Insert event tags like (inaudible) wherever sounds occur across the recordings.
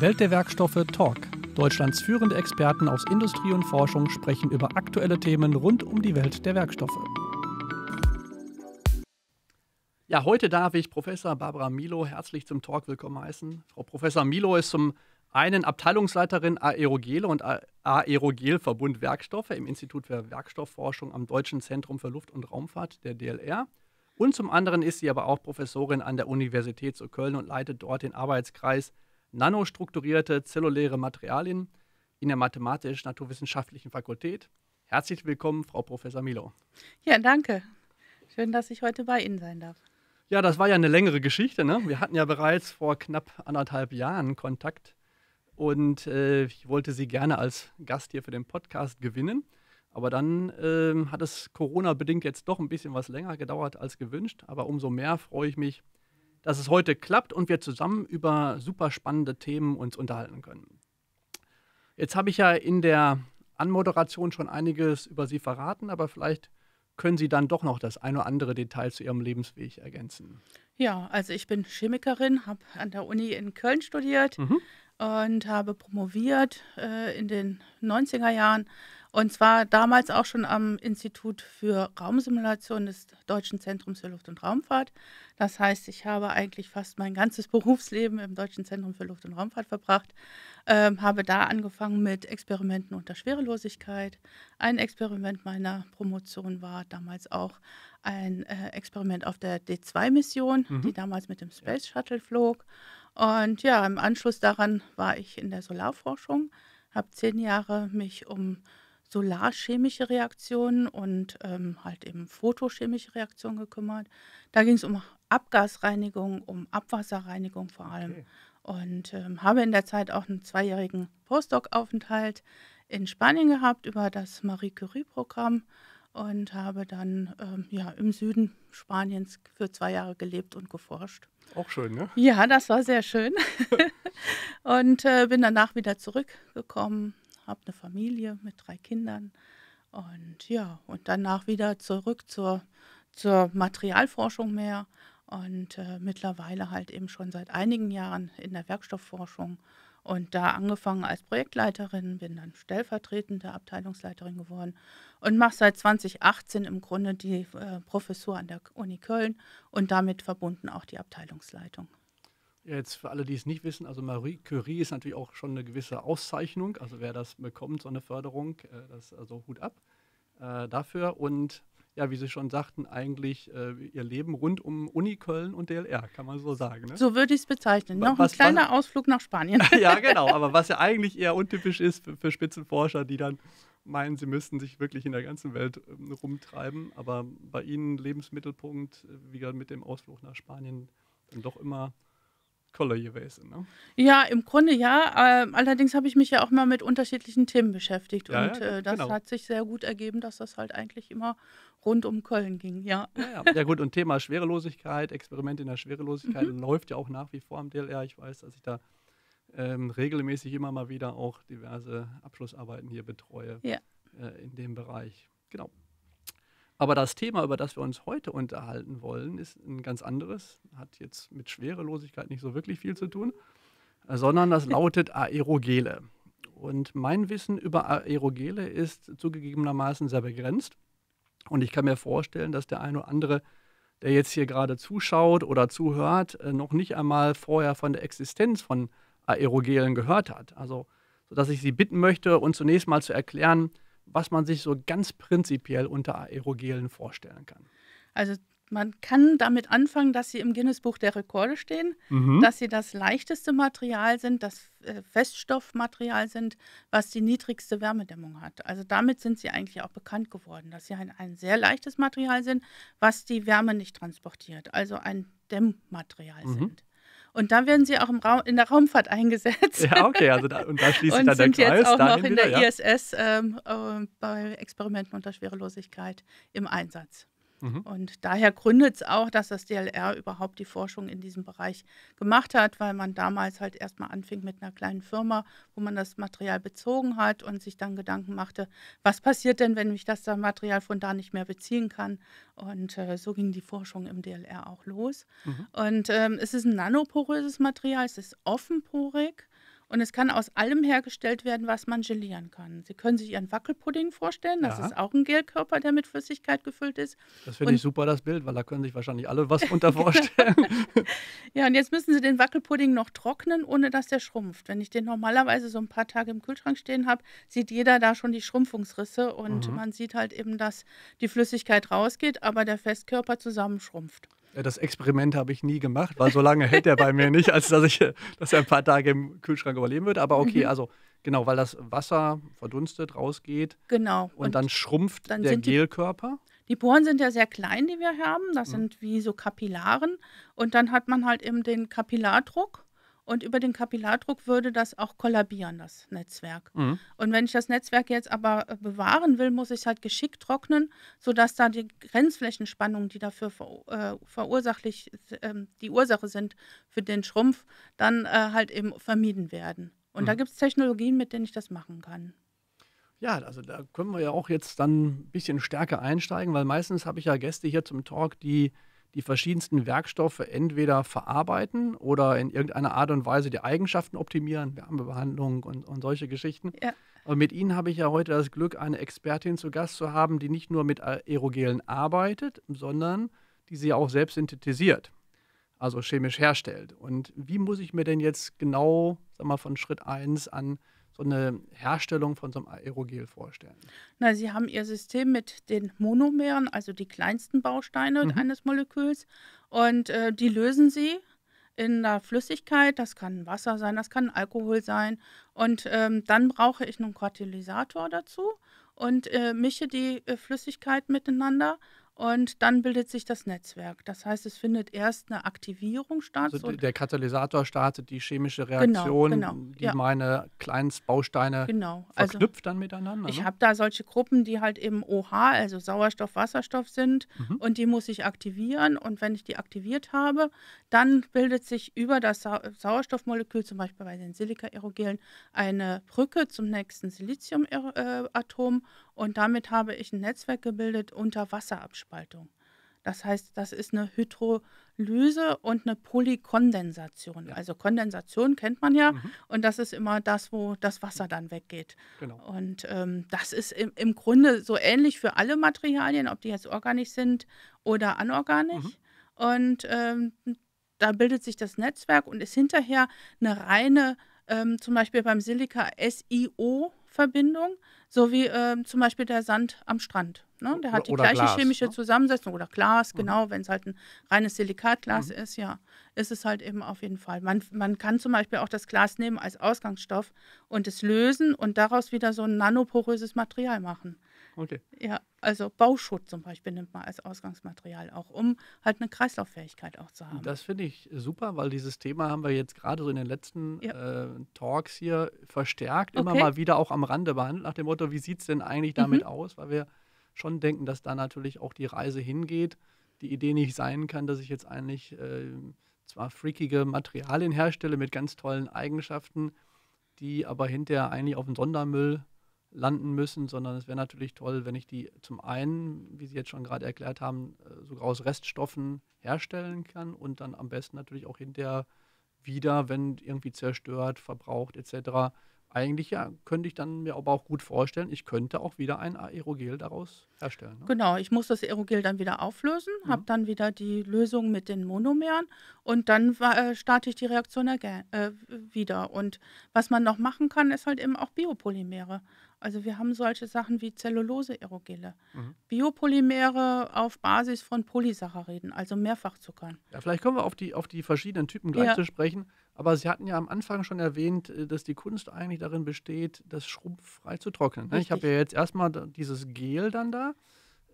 Welt der Werkstoffe Talk. Deutschlands führende Experten aus Industrie und Forschung sprechen über aktuelle Themen rund um die Welt der Werkstoffe. Ja, heute darf ich Professor Barbara Milo herzlich zum Talk willkommen heißen. Frau Professor Milo ist zum einen Abteilungsleiterin Aerogele und Aerogelverbund Werkstoffe im Institut für Werkstoffforschung am Deutschen Zentrum für Luft- und Raumfahrt der DLR. Und zum anderen ist sie aber auch Professorin an der Universität zu Köln und leitet dort den Arbeitskreis Nanostrukturierte zelluläre Materialien in der Mathematisch-Naturwissenschaftlichen Fakultät. Herzlich willkommen, Frau Professor Milo. Ja, danke. Schön, dass ich heute bei Ihnen sein darf. Ja, das war ja eine längere Geschichte. Ne? Wir hatten ja bereits vor knapp anderthalb Jahren Kontakt und äh, ich wollte Sie gerne als Gast hier für den Podcast gewinnen. Aber dann äh, hat es Corona-bedingt jetzt doch ein bisschen was länger gedauert als gewünscht. Aber umso mehr freue ich mich, dass es heute klappt und wir zusammen über super spannende Themen uns unterhalten können. Jetzt habe ich ja in der Anmoderation schon einiges über Sie verraten, aber vielleicht können Sie dann doch noch das ein oder andere Detail zu Ihrem Lebensweg ergänzen. Ja, also ich bin Chemikerin, habe an der Uni in Köln studiert, mhm und habe promoviert äh, in den 90er Jahren. Und zwar damals auch schon am Institut für Raumsimulation des Deutschen Zentrums für Luft- und Raumfahrt. Das heißt, ich habe eigentlich fast mein ganzes (laughs) Berufsleben im Deutschen Zentrum für Luft- und Raumfahrt verbracht. Ähm, habe da angefangen mit Experimenten unter Schwerelosigkeit. Ein Experiment meiner Promotion war damals auch ein äh, Experiment auf der D2-Mission, mhm. die damals mit dem Space Shuttle flog. Und ja, im Anschluss daran war ich in der Solarforschung, habe zehn Jahre mich um solarchemische Reaktionen und ähm, halt eben photochemische Reaktionen gekümmert. Da ging es um Abgasreinigung, um Abwasserreinigung vor allem. Okay. Und ähm, habe in der Zeit auch einen zweijährigen Postdoc-Aufenthalt in Spanien gehabt über das Marie Curie-Programm und habe dann ähm, ja, im Süden Spaniens für zwei Jahre gelebt und geforscht. Auch schön, ne? Ja, das war sehr schön. (laughs) und äh, bin danach wieder zurückgekommen, habe eine Familie mit drei Kindern und ja, und danach wieder zurück zur, zur Materialforschung mehr und äh, mittlerweile halt eben schon seit einigen Jahren in der Werkstoffforschung und da angefangen als Projektleiterin, bin dann stellvertretende Abteilungsleiterin geworden und mache seit 2018 im Grunde die äh, Professur an der Uni Köln und damit verbunden auch die Abteilungsleitung. Jetzt für alle, die es nicht wissen, also Marie Curie ist natürlich auch schon eine gewisse Auszeichnung. Also wer das bekommt, so eine Förderung, äh, das also Hut ab äh, dafür. Und ja, wie Sie schon sagten, eigentlich äh, Ihr Leben rund um Uni Köln und DLR, kann man so sagen. Ne? So würde ich es bezeichnen. Noch was, ein kleiner was, Ausflug nach Spanien. (laughs) ja, (laughs) genau. Aber was ja eigentlich eher untypisch ist für, für Spitzenforscher, die dann meinen, sie müssten sich wirklich in der ganzen Welt äh, rumtreiben. Aber bei Ihnen Lebensmittelpunkt, äh, wie gesagt, mit dem Ausflug nach Spanien, dann doch immer Koller gewesen. Ne? Ja, im Grunde ja. Äh, allerdings habe ich mich ja auch mal mit unterschiedlichen Themen beschäftigt. Ja, und ja, äh, das genau. hat sich sehr gut ergeben, dass das halt eigentlich immer rund um Köln ging. Ja, ja, ja. gut, und Thema Schwerelosigkeit, Experiment in der Schwerelosigkeit mhm. läuft ja auch nach wie vor am DLR. Ich weiß, dass ich da ähm, regelmäßig immer mal wieder auch diverse Abschlussarbeiten hier betreue äh, in dem Bereich. Genau. Aber das Thema, über das wir uns heute unterhalten wollen, ist ein ganz anderes. Hat jetzt mit Schwerelosigkeit nicht so wirklich viel zu tun, sondern das lautet Aerogele. Und mein Wissen über Aerogele ist zugegebenermaßen sehr begrenzt. Und ich kann mir vorstellen, dass der eine oder andere, der jetzt hier gerade zuschaut oder zuhört, äh, noch nicht einmal vorher von der Existenz von Aerogelen gehört hat. Also, sodass ich Sie bitten möchte, uns zunächst mal zu erklären, was man sich so ganz prinzipiell unter Aerogelen vorstellen kann. Also man kann damit anfangen, dass sie im Guinness-Buch der Rekorde stehen, mhm. dass sie das leichteste Material sind, das äh, Feststoffmaterial sind, was die niedrigste Wärmedämmung hat. Also damit sind sie eigentlich auch bekannt geworden, dass sie ein, ein sehr leichtes Material sind, was die Wärme nicht transportiert, also ein Dämmmaterial mhm. sind. Und da werden sie auch im Raum, in der Raumfahrt eingesetzt. Ja, okay, also da, und da schließt sich dann der Kreis. Und sind jetzt auch noch in wieder, der ja. ISS ähm, äh, bei Experimenten unter Schwerelosigkeit im Einsatz. Mhm. Und daher gründet es auch, dass das DLR überhaupt die Forschung in diesem Bereich gemacht hat, weil man damals halt erstmal anfing mit einer kleinen Firma, wo man das Material bezogen hat und sich dann Gedanken machte, was passiert denn, wenn ich das Material von da nicht mehr beziehen kann. Und äh, so ging die Forschung im DLR auch los. Mhm. Und ähm, es ist ein nanoporöses Material, es ist offenporig. Und es kann aus allem hergestellt werden, was man gelieren kann. Sie können sich Ihren Wackelpudding vorstellen. Das ja. ist auch ein Gelkörper, der mit Flüssigkeit gefüllt ist. Das finde ich super, das Bild, weil da können sich wahrscheinlich alle was unter vorstellen. (laughs) ja, und jetzt müssen Sie den Wackelpudding noch trocknen, ohne dass der schrumpft. Wenn ich den normalerweise so ein paar Tage im Kühlschrank stehen habe, sieht jeder da schon die Schrumpfungsrisse und mhm. man sieht halt eben, dass die Flüssigkeit rausgeht, aber der Festkörper zusammenschrumpft. Das Experiment habe ich nie gemacht, weil so lange hält er bei mir nicht, als dass ich dass er ein paar Tage im Kühlschrank überleben würde. Aber okay, mhm. also genau, weil das Wasser verdunstet, rausgeht. Genau. Und, und dann schrumpft dann der Gelkörper. Die, die Poren sind ja sehr klein, die wir haben. Das mhm. sind wie so Kapillaren. Und dann hat man halt eben den Kapillardruck. Und über den Kapillardruck würde das auch kollabieren, das Netzwerk. Mhm. Und wenn ich das Netzwerk jetzt aber äh, bewahren will, muss ich es halt geschickt trocknen, sodass da die Grenzflächenspannungen, die dafür ver, verursachlich äh, die Ursache sind für den Schrumpf, dann äh, halt eben vermieden werden. Und mhm. da gibt es Technologien, mit denen ich das machen kann. Ja, also da können wir ja auch jetzt dann ein bisschen stärker einsteigen, weil meistens habe ich ja Gäste hier zum Talk, die die verschiedensten Werkstoffe entweder verarbeiten oder in irgendeiner Art und Weise die Eigenschaften optimieren, Wärmebehandlung und, und solche Geschichten. Ja. Und mit Ihnen habe ich ja heute das Glück, eine Expertin zu Gast zu haben, die nicht nur mit Aerogelen arbeitet, sondern die sie auch selbst synthetisiert, also chemisch herstellt. Und wie muss ich mir denn jetzt genau, sag mal, von Schritt 1 an so eine Herstellung von so einem Aerogel vorstellen? Na, Sie haben Ihr System mit den Monomeren, also die kleinsten Bausteine mhm. eines Moleküls, und äh, die lösen Sie in der Flüssigkeit. Das kann Wasser sein, das kann Alkohol sein. Und ähm, dann brauche ich einen Katalysator dazu und äh, mische die äh, Flüssigkeit miteinander und dann bildet sich das Netzwerk. Das heißt, es findet erst eine Aktivierung statt. Also der Katalysator startet die chemische genau, Reaktion, genau, genau, die ja. meine Kleinstbausteine genau. Also verknüpft also, dann miteinander. Ich ne? habe da solche Gruppen, die halt eben OH, also Sauerstoff, Wasserstoff sind mhm. und die muss ich aktivieren. Und wenn ich die aktiviert habe, dann bildet sich über das Sa Sauerstoffmolekül, zum Beispiel bei den Silika-Aerogelen, eine Brücke zum nächsten Siliziumatom und damit habe ich ein Netzwerk gebildet unter Wasserabspaltung. Das heißt, das ist eine Hydrolyse und eine Polykondensation. Ja. Also Kondensation kennt man ja mhm. und das ist immer das, wo das Wasser dann weggeht. Genau. Und ähm, das ist im, im, Grunde so ähnlich für alle Materialien, ob die jetzt organisch sind oder anorganisch. Mhm. Und ähm, da bildet sich das Netzwerk und ist hinterher eine reine, ähm, zum Beispiel beim Silika SiO-Verbindung so wie äh, zum Beispiel der Sand am Strand. Ne? Der hat die gleiche Glas, chemische ne? Zusammensetzung oder Glas, mhm. genau, wenn es halt ein reines Silikatglas mhm. ist, ja, ist es halt eben auf jeden Fall. Man, man kann zum Beispiel auch das Glas nehmen als Ausgangsstoff und es lösen und daraus wieder so ein nanoporöses Material machen. Okay. Ja, also Bauschutt zum Beispiel nimmt man als Ausgangsmaterial auch, um halt eine Kreislauffähigkeit auch zu haben. Das finde ich super, weil dieses Thema haben wir jetzt gerade so in den letzten ja. äh, Talks hier verstärkt, immer okay. mal wieder auch am Rande behandelt, nach dem Motto, wie sieht es denn eigentlich damit mhm. aus? Weil wir schon denken, dass da natürlich auch die Reise hingeht. Die Idee nicht sein kann, dass ich jetzt eigentlich äh, zwar freakige Materialien herstelle mit ganz tollen Eigenschaften, die aber hinterher eigentlich auf den Sondermüll landen müssen, sondern es wäre natürlich toll, wenn ich die zum einen, wie Sie jetzt schon gerade erklärt haben, äh, sogar aus Reststoffen herstellen kann und dann am besten natürlich auch hinterher wieder, wenn irgendwie zerstört, verbraucht etc., eigentlich ja, könnte ich dann mir aber auch gut vorstellen, ich könnte auch wieder ein Aerogel daraus herstellen. Ne? Genau, ich muss das Aerogel dann wieder auflösen, mhm. habe dann wieder die Lösung mit den Monomeren und dann äh, starte ich die Reaktion äh, wieder. Und was man noch machen kann, ist halt eben auch Biopolymere. Also wir haben solche Sachen wie Zellulose-Aerogele, mhm. Biopolymere auf Basis von Polysacchariden, also Mehrfachzuckern. Ja, vielleicht kommen wir auf die, auf die verschiedenen Typen gleich ja. zu sprechen. Aber Sie hatten ja am Anfang schon erwähnt, äh, dass die Kunst eigentlich darin besteht, das schrumpffrei zu trocknen. Ne? Richtig. Ich habe ja jetzt erstmal dieses Gel dann da.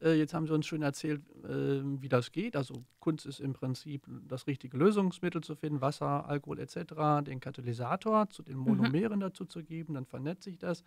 Äh, jetzt haben Sie uns schön erzählt, äh, wie das geht. Also Kunst ist im Prinzip das richtige Lösungsmittel zu finden, Wasser, Alkohol etc., den Katalysator zu den mhm. Monomeren mhm. dazu zu geben, dann vernetzt sich das.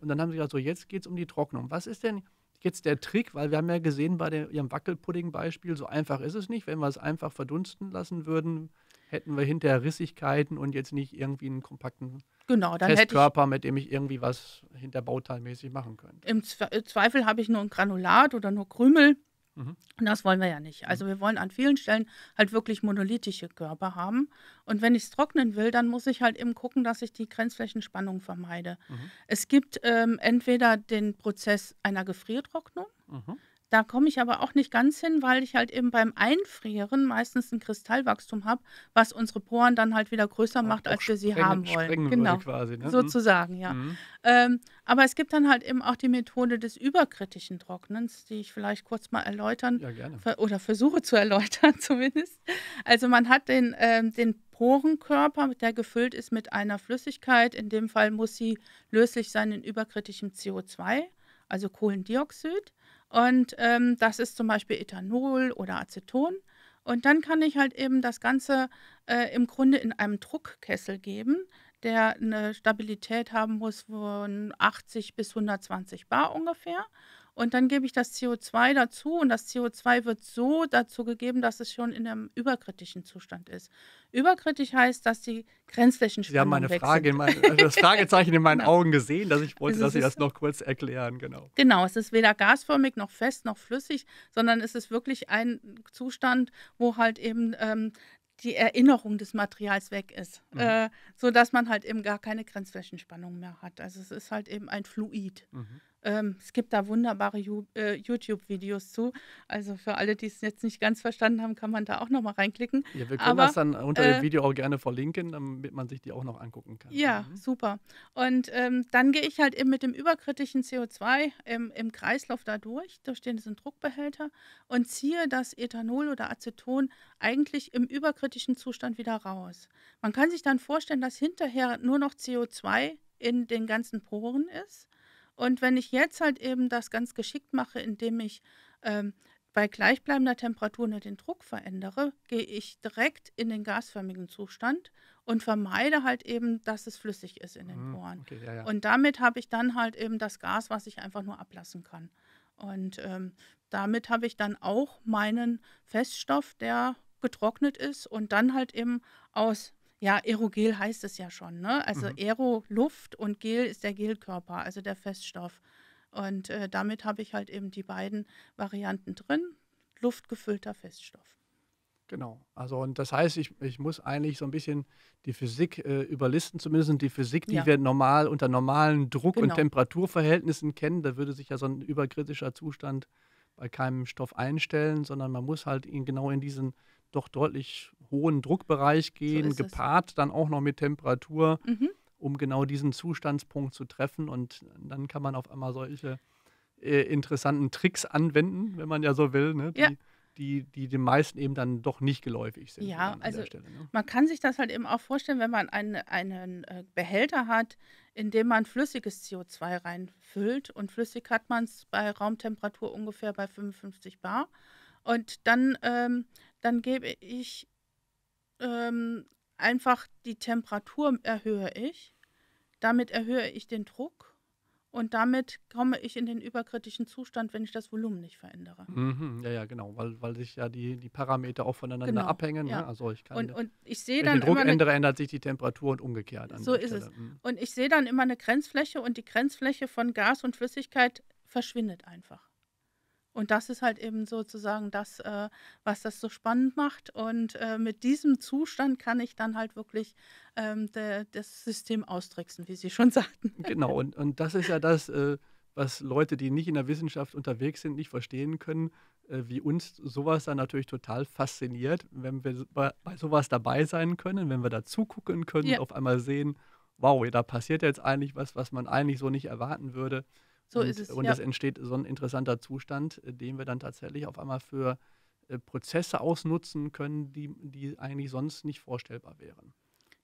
Und dann haben Sie gesagt, so jetzt geht es um die Trocknung. Was ist denn jetzt der Trick, weil wir haben ja gesehen bei der, Ihrem Wackelpudding-Beispiel, so einfach ist es nicht. Wenn wir es einfach verdunsten lassen würden, hätten wir hinterher Rissigkeiten und jetzt nicht irgendwie einen kompakten genau, Festkörper, mit dem ich irgendwie was hinterbauteilmäßig machen könnte. Im Zweifel habe ich nur ein Granulat oder nur Krümel. Mhm. Und das wollen wir ja nicht. Also wir wollen an vielen Stellen halt wirklich monolithische Körper haben. Und wenn ich es trocknen will, dann muss ich halt eben gucken, dass ich die Grenzflächenspannung vermeide. Mhm. Es gibt ähm, entweder den Prozess einer Gefriertrocknung. Mhm. Da komme ich aber auch nicht ganz hin, weil ich halt eben beim Einfrieren meistens ein Kristallwachstum habe, was unsere Poren dann halt wieder größer auch macht, als wir sie haben wollen. Genau, quasi, ne? sozusagen, ja. Mhm. Ähm, aber es gibt dann halt eben auch die Methode des überkritischen Trocknens, die ich vielleicht kurz mal erläutern ja, oder versuche zu erläutern (laughs) zumindest. Also man hat den, ähm, den Porenkörper, der gefüllt ist mit einer Flüssigkeit. In dem Fall muss sie löslich sein in überkritischem CO2, also Kohlendioxid. Und ähm, das ist zum Beispiel Ethanol oder Aceton. Und dann kann ich halt eben das Ganze äh, im Grunde in einem Druckkessel geben, der eine Stabilität haben muss von 80 bis 120 Bar ungefähr. Und dann gebe ich das CO2 dazu und das CO2 wird so dazu gegeben, dass es schon in einem überkritischen Zustand ist. Überkritisch heißt, dass die Grenzflächenspannung Sie haben meine Frage, mein, also das Fragezeichen in meinen (laughs) genau. Augen gesehen, dass ich wollte, dass Sie das noch kurz erklären. Genau. Genau, es ist weder gasförmig noch fest noch flüssig, sondern es ist wirklich ein Zustand, wo halt eben ähm, die Erinnerung des Materials weg ist, mhm. äh, sodass man halt eben gar keine Grenzflächenspannung mehr hat. Also es ist halt eben ein Fluid. Mhm. Ähm, es gibt da wunderbare äh, YouTube-Videos zu. Also für alle, die es jetzt nicht ganz verstanden haben, kann man da auch noch mal reinklicken. Ja, wir können Aber, das dann unter äh, dem Video auch gerne verlinken, damit man sich die auch noch angucken kann. Ja, mhm. super. Und ähm, dann gehe ich halt eben mit dem überkritischen CO2 im, im Kreislauf da durch, durch diesen Druckbehälter und ziehe das Ethanol oder Aceton eigentlich im überkritischen Zustand wieder raus. Man kann sich dann vorstellen, dass hinterher nur noch CO2 in den ganzen Poren ist und wenn ich jetzt halt eben das ganz geschickt mache, indem ich ähm, bei gleichbleibender Temperatur nur den Druck verändere, gehe ich direkt in den gasförmigen Zustand und vermeide halt eben, dass es flüssig ist in den mhm, Poren. Okay, ja, ja. Und damit habe ich dann halt eben das Gas, was ich einfach nur ablassen kann. Und ähm, damit habe ich dann auch meinen Feststoff, der getrocknet ist und dann halt eben aus ja, Aerogel heißt es ja schon, ne? Also mhm. Aero Luft und Gel ist der Gelkörper, also der Feststoff. Und äh, damit habe ich halt eben die beiden Varianten drin, luftgefüllter Feststoff. Genau. Also und das heißt, ich, ich muss eigentlich so ein bisschen die Physik äh, überlisten, zumindest die Physik, die ja. wir normal unter normalen Druck- genau. und Temperaturverhältnissen kennen. Da würde sich ja so ein überkritischer Zustand bei keinem Stoff einstellen, sondern man muss halt ihn genau in diesen doch deutlich hohen Druckbereich gehen, so gepaart es. dann auch noch mit Temperatur, mhm. um genau diesen Zustandspunkt zu treffen. Und dann kann man auf einmal solche äh, interessanten Tricks anwenden, wenn man ja so will, ne? die, ja. die, die den meisten eben dann doch nicht geläufig sind. Ja, also Stelle, ne? man kann sich das halt eben auch vorstellen, wenn man einen, einen äh, Behälter hat, in dem man flüssiges CO2 reinfüllt und flüssig hat man es bei Raumtemperatur ungefähr bei 55 Bar. Und dann ähm, dann gebe ich ähm, einfach die Temperatur erhöhe ich. Damit erhöhe ich den Druck und damit komme ich in den überkritischen Zustand, wenn ich das Volumen nicht verändere. Mhm, ja, ja, genau, weil, weil sich ja die, die Parameter auch voneinander genau, abhängen. Ne? Ja. Ne? Also ich kann und, und ich sehe dann wenn ich den Druck ändere, ändert sich die Temperatur und umgekehrt. so ist Stelle. es. Mhm. Und ich sehe dann immer eine Grenzfläche und die Grenzfläche von Gas und Flüssigkeit verschwindet einfach. Und das ist halt eben sozusagen das, äh, was das so spannend macht. Und äh, mit diesem Zustand kann ich dann halt wirklich ähm, de, das System austricksen, wie Sie schon (laughs) sagten. Genau, und, und das ist ja das, äh, was Leute, die nicht in der Wissenschaft unterwegs sind, nicht verstehen können, äh, wie uns sowas dann natürlich total fasziniert, wenn wir bei, bei sowas dabei sein können, wenn wir da zugucken können ja. und auf einmal sehen, wow, da passiert jetzt eigentlich was, was man eigentlich so nicht erwarten würde. So und, ist es. Und ja. es entsteht so ein interessanter Zustand, äh, den wir dann tatsächlich auf einmal für äh, Prozesse ausnutzen können, die, die eigentlich sonst nicht vorstellbar wären.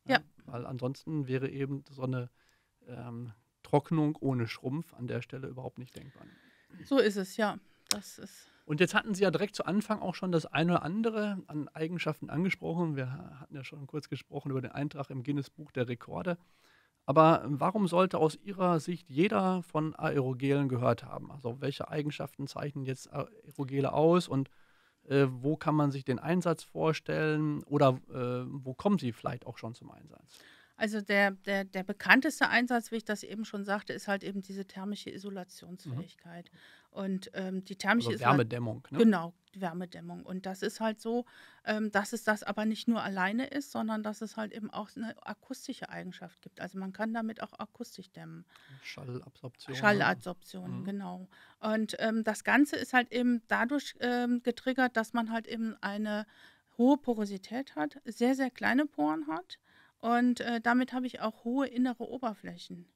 Ja. ja. Weil ansonsten wäre eben so eine ähm, Trocknung ohne Schrumpf an der Stelle überhaupt nicht denkbar. So ist es, ja. Das ist. Und jetzt hatten Sie ja direkt zu Anfang auch schon das eine oder andere an Eigenschaften angesprochen. Wir hatten ja schon kurz gesprochen über den Eintrag im Guinness Buch der Rekorde. Aber warum sollte aus Ihrer Sicht jeder von Aerogelen gehört haben? Also welche Eigenschaften zeichnen jetzt Aerogele aus und äh, wo kann man sich den Einsatz vorstellen oder äh, wo kommen sie vielleicht auch schon zum Einsatz? Also der, der, der bekannteste Einsatz, wie ich das eben schon sagte, ist halt eben diese thermische Isolationsfähigkeit. Mhm. Und ähm, die thermische also Wärmedämmung. Ne? Genau, Wärmedämmung. Und das ist halt so, ähm, dass es das aber nicht nur alleine ist, sondern dass es halt eben auch eine akustische Eigenschaft gibt. Also man kann damit auch akustisch dämmen. Schallabsorption. Schallabsorption, mhm. genau. Und ähm, das Ganze ist halt eben dadurch ähm, getriggert, dass man halt eben eine hohe Porosität hat, sehr, sehr kleine Poren hat. Und äh, damit habe ich auch hohe innere Oberflächen.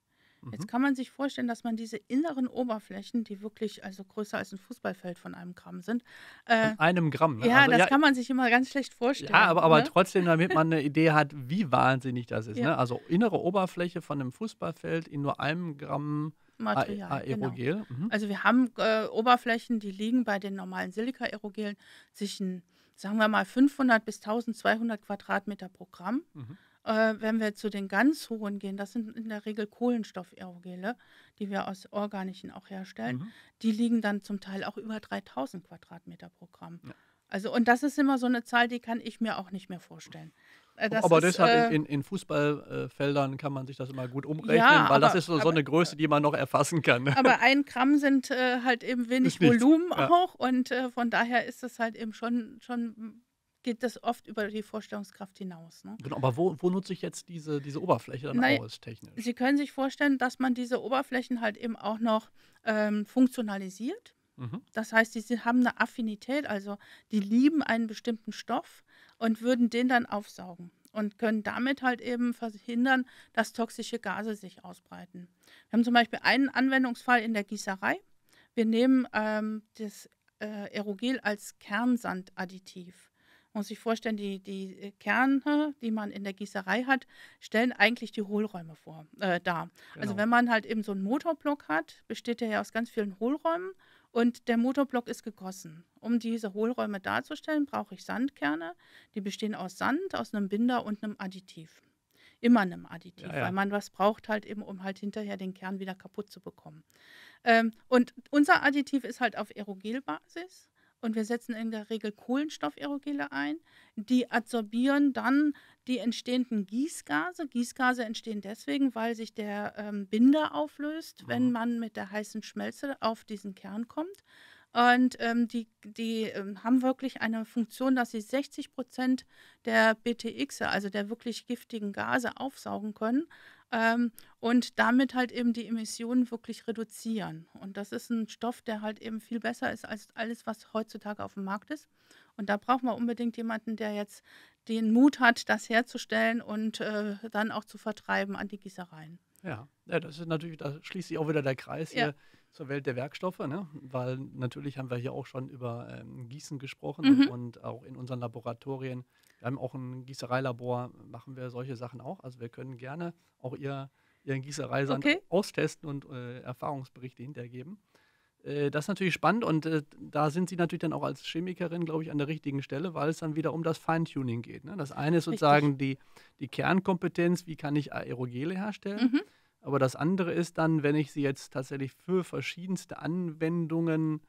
Jetzt mhm. kann man sich vorstellen, dass man diese inneren Oberflächen, die wirklich also größer als ein Fußballfeld von einem Gramm sind. Äh, von einem Gramm. Ne? Ja, also, das ja, kann man sich immer ganz schlecht vorstellen. Ja, aber, aber ne? trotzdem, damit man eine Idee hat, wie wahnsinnig das ist. Ja. Ne? Also innere Oberfläche von einem Fußballfeld in nur einem Gramm Material. Aerogel. Genau. Mhm. Also wir haben äh, Oberflächen, die liegen bei den normalen Silika-Aerogelen zwischen, sagen wir mal, 500 bis 1200 Quadratmeter pro Gramm. Mhm. Äh, wenn wir zu den ganz hohen gehen, das sind in der Regel Kohlenstoff-Aerogele, die wir aus organischen auch herstellen. Mhm. Die liegen dann zum Teil auch über 3000 Quadratmeter pro Gramm. Ja. Also, und das ist immer so eine Zahl, die kann ich mir auch nicht mehr vorstellen. Äh, das aber ist, deshalb äh, in, in, Fußballfeldern kann man sich das immer gut umrechnen, ja, weil aber, das ist so, so, eine Größe, die man noch erfassen kann. (laughs) Aber ein Gramm sind äh, halt eben wenig Volumen ja. auch und äh, von daher ist es halt eben schon, schon geht das oft über die Vorstellungskraft hinaus. Ne? Genau, aber wo, wo nutze ich jetzt diese, diese Oberfläche dann Nein, aus technisch? Sie können sich vorstellen, dass man diese Oberflächen halt eben auch noch ähm, funktionalisiert. Mhm. Das heißt, sie haben eine Affinität, also die lieben einen bestimmten Stoff und würden den dann aufsaugen und können damit halt eben verhindern, dass toxische Gase sich ausbreiten. Wir haben zum Beispiel einen Anwendungsfall in der Gießerei. Wir nehmen ähm, das äh, Aerogel als Kernsandadditiv muss sich vorstellen, die, die äh, Kerne, die man in der Gießerei hat, stellen eigentlich die Hohlräume vor, äh, dar. Also genau. Also wenn man halt eben so einen Motorblock hat, besteht der ja aus ganz vielen Hohlräumen und der Motorblock ist gegossen. Um diese Hohlräume darzustellen, brauche ich Sandkerne. Die bestehen aus Sand, aus einem Binder und einem Additiv. Immer einem Additiv, ja, ja. weil man was braucht halt eben, um halt hinterher den Kern wieder kaputt zu bekommen. Ähm, und unser Additiv ist halt auf Aerogelbasis und wir setzen in der Regel Kohlenstoffaerogele ein. Die absorbieren dann die entstehenden Gießgase. Gießgase entstehen deswegen, weil sich der ähm, Binder auflöst, mhm. wenn man mit der heißen Schmelze auf diesen Kern kommt. Und ähm, die, die ähm, haben wirklich eine Funktion, dass sie 60 Prozent der BTX, also der wirklich giftigen Gase, aufsaugen können ähm, und damit halt eben die Emissionen wirklich reduzieren. Und das ist ein Stoff, der halt eben viel besser ist als alles, was heutzutage auf dem Markt ist. Und da brauchen wir unbedingt jemanden, der jetzt den Mut hat, das herzustellen und äh, dann auch zu vertreiben an die Gießereien. Ja, ja das ist natürlich, da schließt sich auch wieder der Kreis hier ja. zur Welt der Werkstoffe, ne? weil natürlich haben wir hier auch schon über ähm, Gießen gesprochen mhm. und auch in unseren Laboratorien wir haben auch ein Gießereilabor, machen wir solche Sachen auch. Also wir können gerne auch ihr, Ihren Gießereisand okay. austesten und äh, Erfahrungsberichte hintergeben. Äh, das ist natürlich spannend und äh, da sind Sie natürlich dann auch als Chemikerin, glaube ich, an der richtigen Stelle, weil es dann wieder um das Feintuning geht. Ne? Das eine ist sozusagen die, die Kernkompetenz, wie kann ich Aerogele herstellen. Mhm. Aber das andere ist dann, wenn ich sie jetzt tatsächlich für verschiedenste Anwendungen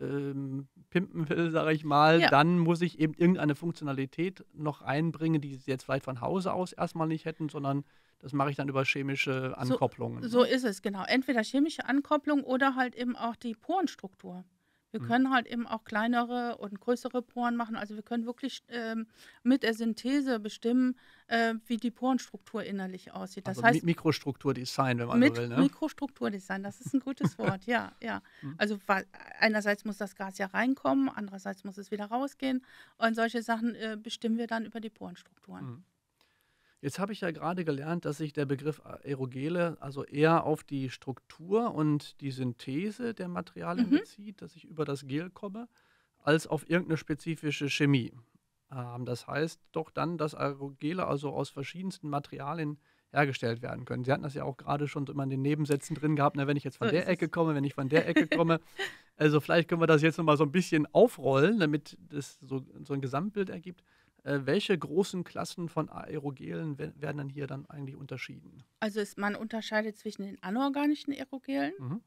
ähm, pimpen will, (laughs) sage ich mal, ja. dann muss ich eben irgendeine Funktionalität noch einbringen, die sie jetzt vielleicht von Hause aus erstmal nicht hätten, sondern das mache ich dann über chemische Ankopplungen. So, so ist es, genau. Entweder chemische Ankopplung oder halt eben auch die Porenstruktur. Wir mhm. können halt eben auch kleinere und größere Poren machen. Also wir können wirklich ähm, mit der Synthese bestimmen, äh, wie die Porenstruktur innerlich aussieht. Das also heißt Mikrostrukturdesign, wenn man mit so will. Ne? Mikrostrukturdesign, das ist ein gutes (laughs) Wort, ja, ja. Mhm. Also einerseits muss das Gas ja reinkommen, andererseits muss es wieder rausgehen und solche Sachen äh, bestimmen wir dann über die Porenstrukturen. Mhm. Jetzt habe ich ja gerade gelernt, dass sich der Begriff Aerogele also eher auf die Struktur und die Synthese der Materialien mhm. bezieht, dass ich über das Gel komme, als auf irgendeine spezifische Chemie. Ähm, das heißt doch dann, dass Aerogele also aus verschiedensten Materialien hergestellt werden können. Sie hatten das ja auch gerade schon immer in den Nebensätzen drin gehabt, ne, wenn ich jetzt von so der Ecke komme, wenn ich von der (laughs) Ecke komme. Also vielleicht können wir das jetzt nochmal so ein bisschen aufrollen, damit das so, so ein Gesamtbild ergibt. Äh, welche großen Klassen von Aerogelen werden dann hier dann eigentlich unterschieden? Also ist, man unterscheidet zwischen den anorganischen Aerogelen. Mhm.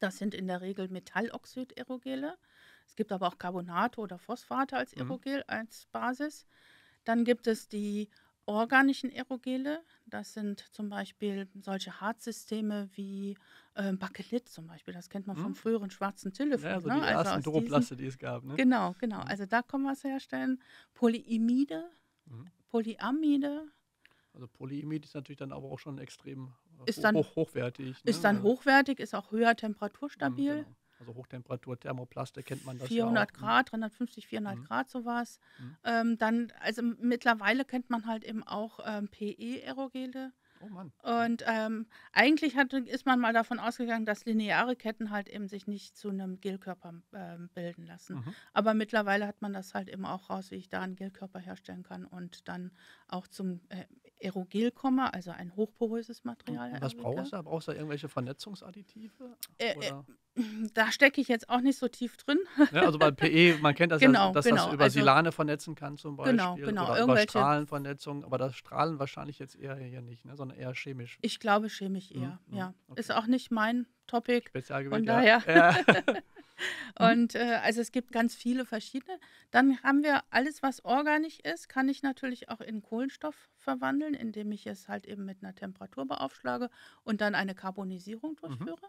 Das sind in der Regel Metalloxid-Aerogele. Es gibt aber auch Carbonate oder Phosphate als mhm. Aerogel mhm. als Basis. Dann gibt es die organischen Aerogele. Das sind zum Beispiel solche Harzsysteme wie äh, Bakelit zum Beispiel. Das kennt man hm? vom früheren schwarzen Telefon. Ja, also ne? die also ersten Droplaste, die es gab. Ne? Genau, genau. Hm. Also da kann man es herstellen. Polyimide, hm. Polyamide. Also Polyimid ist natürlich dann aber auch schon extrem äh, ist dann, hoch, hochwertig. Ne? Ist dann hochwertig, ist auch höher temperaturstabil. Hm, genau. Also Hochtemperatur, Thermoplaste kennt man das 400 ja Grad, 350, 400 mhm. Grad sowas. Mhm. Ähm, dann, also mittlerweile kennt man halt eben auch ähm, PE-Aerogele. Oh Mann. Und ähm, eigentlich hat, ist man mal davon ausgegangen, dass lineare Ketten halt eben sich nicht zu einem Gelkörper äh, bilden lassen. Mhm. Aber mittlerweile hat man das halt eben auch raus, wie ich da einen Gelkörper herstellen kann und dann auch zum äh, Aerogel komme, also ein hochporöses Material. Und was brauchst du da? Brauchst du da irgendwelche Vernetzungsadditive? Äh, äh da stecke ich jetzt auch nicht so tief drin. (laughs) Ja, also bei PE, man kennt das genau, ja, dass genau. das über also, Silane vernetzen kann zum Beispiel. Genau, genau. Oder über Strahlenvernetzung, aber das Strahlen wahrscheinlich jetzt eher hier nicht, ne, sondern eher chemisch. Ich glaube chemisch eher, mhm, ja. Okay. Ist auch nicht mein Topic. Spezialgebiet, von daher. Ja. (laughs) Und äh, also es gibt ganz viele verschiedene. Dann haben wir alles, was organisch ist, kann ich natürlich auch in Kohlenstoff verwandeln, indem ich es halt eben mit einer Temperatur beaufschlage und dann eine Carbonisierung mhm. durchführe.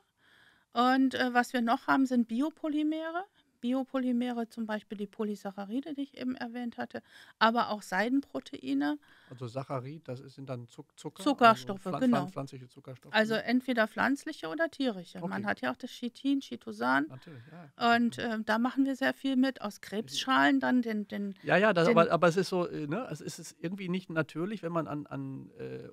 Mhm. Und äh, was wir noch haben, sind Biopolymere. Biopolymere, zum Beispiel die Polysaccharide, die ich eben erwähnt hatte, aber auch Seidenproteine. Also Saccharid, das sind dann Zucker, Zuckerstoffe, also genau. Pflanzliche Zuckerstoffe. Also entweder pflanzliche oder tierische. Okay. Man hat ja auch das Chitin, Chitosan. Natürlich, ja. Und äh, da machen wir sehr viel mit. Aus Krebsschalen dann den. den ja, ja, das, den, aber, aber es ist so, äh, ne, es ist irgendwie nicht natürlich, wenn man an, an äh,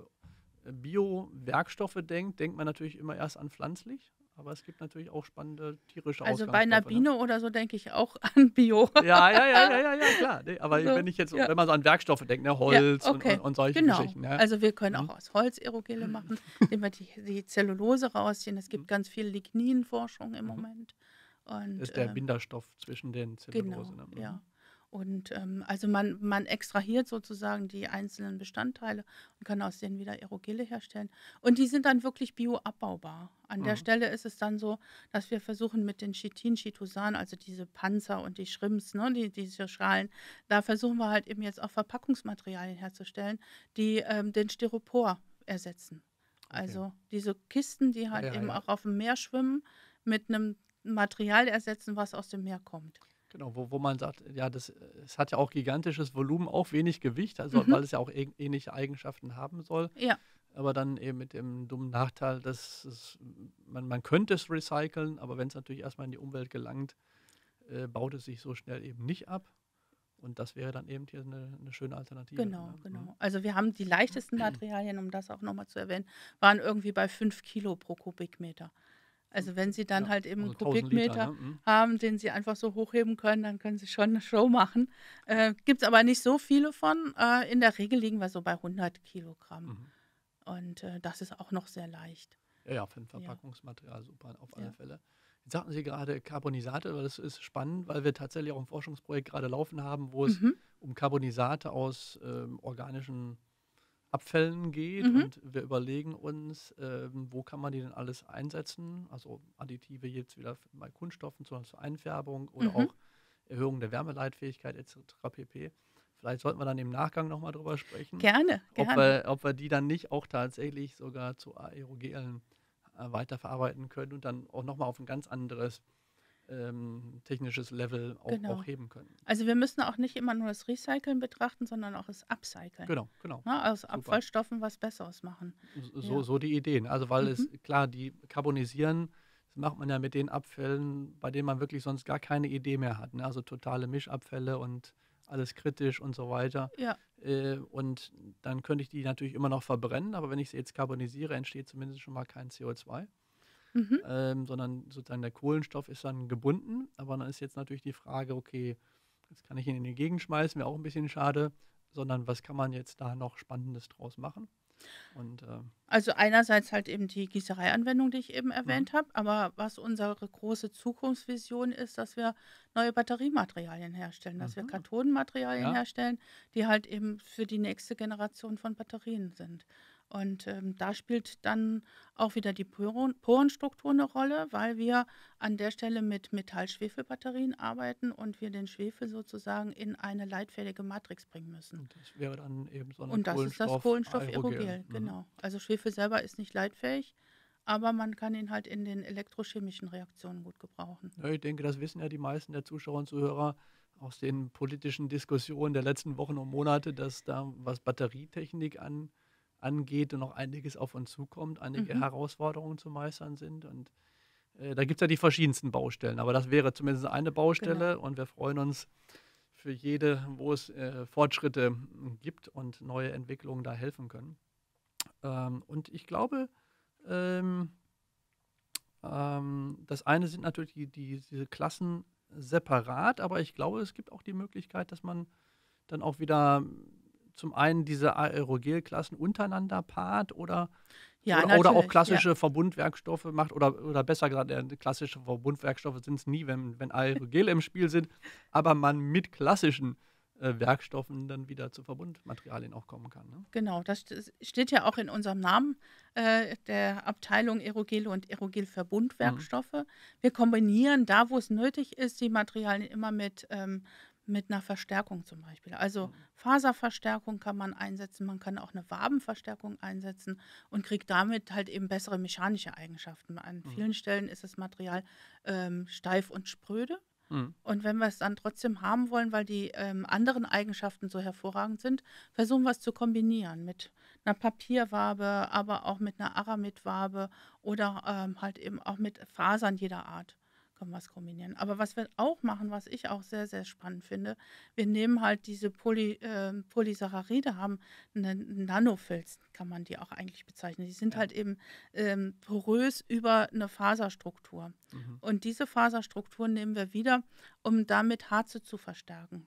Bio-Werkstoffe denkt, denkt man natürlich immer erst an pflanzlich. Aber es gibt natürlich auch spannende tierische Also bei einer Biene ne? oder so denke ich auch (laughs) an Bio. Ja, ja, ja, ja, ja, ja klar. Nee, aber so, wenn ich jetzt, ja. wenn man so an Werkstoffe denkt, ne, Holz ja, okay. und, und, solche genau. Geschichten. Ja. Also wir können mhm. auch aus Holz Aerogele machen, indem wir die, die, Zellulose rausziehen. Es gibt mhm. ganz viel Ligninforschung im mhm. Moment. Und, das ist der äh, Binderstoff zwischen den Zellulose. Genau, ne? ja. Und ähm, also man, man extrahiert sozusagen die einzelnen Bestandteile und kann aus denen wieder Aerogele herstellen. Und die sind dann wirklich bioabbaubar. An mhm. der Stelle ist es dann so, dass wir versuchen mit den Chitin, Chitosan, also diese Panzer und die Shrimps, ne, die, diese Schalen, da versuchen wir halt eben jetzt auch Verpackungsmaterialien herzustellen, die ähm, den Styropor ersetzen. Okay. Also diese Kisten, die halt ja, eben ja. auch auf dem Meer schwimmen, mit einem Material ersetzen, was aus dem Meer kommt. Genau, wo, wo man sagt, ja, das, es hat ja auch gigantisches Volumen, auch wenig Gewicht, also mhm. weil es ja auch ähnliche Eigenschaften haben soll. Ja. Aber dann eben mit dem dummen Nachteil, dass es, man, man könnte es recyceln, aber wenn es natürlich erstmal in die Umwelt gelangt, äh, baut es sich so schnell eben nicht ab. Und das wäre dann eben hier eine, eine schöne Alternative. Genau, ne? genau. Also wir haben die leichtesten (clears throat) Materialien, um das auch nochmal zu erwähnen, waren irgendwie bei 5 Kilo pro Kubikmeter. Also wenn Sie dann ja, halt eben also einen Kubikmeter Liter, ne? Mhm. haben, den Sie einfach so hochheben können, dann können Sie schon eine Show machen. Äh, Gibt es aber nicht so viele von. Äh, in der Regel liegen wir so bei 100 Kilogramm. Mhm. Und äh, das ist auch noch sehr leicht. Ja, ja für ein Verpackungsmaterial ja. super, auf alle. Fälle. Jetzt sagten Sie gerade Carbonisate, weil das ist spannend, weil wir tatsächlich auch ein Forschungsprojekt gerade laufen haben, wo es mhm. um Carbonisate aus ähm, organischen Abfällen geht mhm. und wir überlegen uns, ähm, wo kann man die denn alles einsetzen, also Additive jetzt wieder bei Kunststoffen zur Einfärbung oder mhm. auch Erhöhung der Wärmeleitfähigkeit etc. pp. Vielleicht sollten wir dann im Nachgang nochmal drüber sprechen. Gerne, gerne. Ob wir, ob wir die dann nicht auch tatsächlich sogar zu Aerogelen äh, weiterverarbeiten können und dann auch nochmal auf ein ganz anderes ähm, technisches Level auch, genau. auch, heben können. Also wir müssen auch nicht immer nur das Recyceln betrachten, sondern auch das Upcyclen. Genau, genau. Ne, aus Super. Abfallstoffen was Besseres machen. So, ja. so die Ideen. Also weil mhm. es, klar, die Carbonisieren, das macht man ja mit den Abfällen, bei denen man wirklich sonst gar keine Idee mehr hat. Ne? Also totale Mischabfälle und alles kritisch und so weiter. Ja. Äh, und dann könnte ich die natürlich immer noch verbrennen, aber wenn ich sie jetzt carbonisiere, entsteht zumindest schon mal kein CO2 mhm. ähm, sondern sozusagen der Kohlenstoff ist dann gebunden. Aber dann ist jetzt natürlich die Frage, okay, jetzt kann ich ihn in die Gegend schmeißen, wäre auch ein bisschen schade. sondern was kann man jetzt da noch Spannendes draus machen. Und, äh, also einerseits halt eben die Gießereianwendung, die ich eben erwähnt mhm. habe, aber was unsere große Zukunftsvision ist, dass wir neue Batteriematerialien herstellen, dass mhm. wir Kathodenmaterialien ja. herstellen, die halt eben für die nächste Generation von Batterien sind. Und ähm, da spielt dann auch wieder die Poren Porenstruktur eine Rolle, weil wir an der Stelle mit Metallschwefelbatterien arbeiten und wir den Schwefel sozusagen in eine leitfähige Matrix bringen müssen. Und das wäre dann eben so eine Und das ist das Kohlenstoff-Aerogel, mhm. genau. Also Schwefel selber ist nicht leitfähig, aber man kann ihn halt in den elektrochemischen Reaktionen gut gebrauchen. Ja, ich denke, das wissen ja die meisten der Zuschauer und Zuhörer aus den politischen Diskussionen der letzten Wochen und Monate, dass da was Batterietechnik angeht, angeht und noch einiges auf uns zukommt, einige mhm. Herausforderungen zu meistern sind. Und äh, da gibt es ja die verschiedensten Baustellen. Aber das wäre zumindest eine Baustelle genau. und wir freuen uns für jede, wo es äh, Fortschritte gibt und neue Entwicklungen da helfen können. Ähm, und ich glaube, ähm, ähm, das eine sind natürlich die, die, diese Klassen separat, aber ich glaube, es gibt auch die Möglichkeit, dass man dann auch wieder zum einen diese Aerogelklassen untereinander paart oder, ja, oder, oder, auch klassische ja. Verbundwerkstoffe macht oder, oder besser gesagt, äh, klassische Verbundwerkstoffe sind es nie, wenn, wenn Aerogele im Spiel sind, aber man mit klassischen äh, Werkstoffen dann wieder zu Verbundmaterialien auch kommen kann. Ne? Genau, das steht ja auch in unserem Namen äh, der Abteilung Aerogele und Aerogel-Verbundwerkstoffe. Mhm. Wir kombinieren da, wo es nötig ist, die Materialien immer mit ähm, mit einer Verstärkung zum Beispiel. Also mhm. Faserverstärkung kann man einsetzen, man kann auch eine Wabenverstärkung einsetzen und kriegt damit halt eben bessere mechanische Eigenschaften. An mhm. vielen Stellen ist das Material ähm, steif und spröde. Mhm. Und wenn wir es dann trotzdem haben wollen, weil die ähm, anderen Eigenschaften so hervorragend sind, versuchen wir es zu kombinieren mit einer Papierwabe, aber auch mit einer Aramidwabe oder ähm, halt eben auch mit Fasern jeder Art können wir es kombinieren. Aber was wir auch machen, was ich auch sehr, sehr spannend finde, wir nehmen halt diese Poly, äh, Polysaccharide, haben einen Nanofilz, kann man die auch eigentlich bezeichnen. Die sind ja. halt eben ähm, porös über eine Faserstruktur. Mhm. Und diese Faserstruktur nehmen wir wieder, um damit Harze zu verstärken.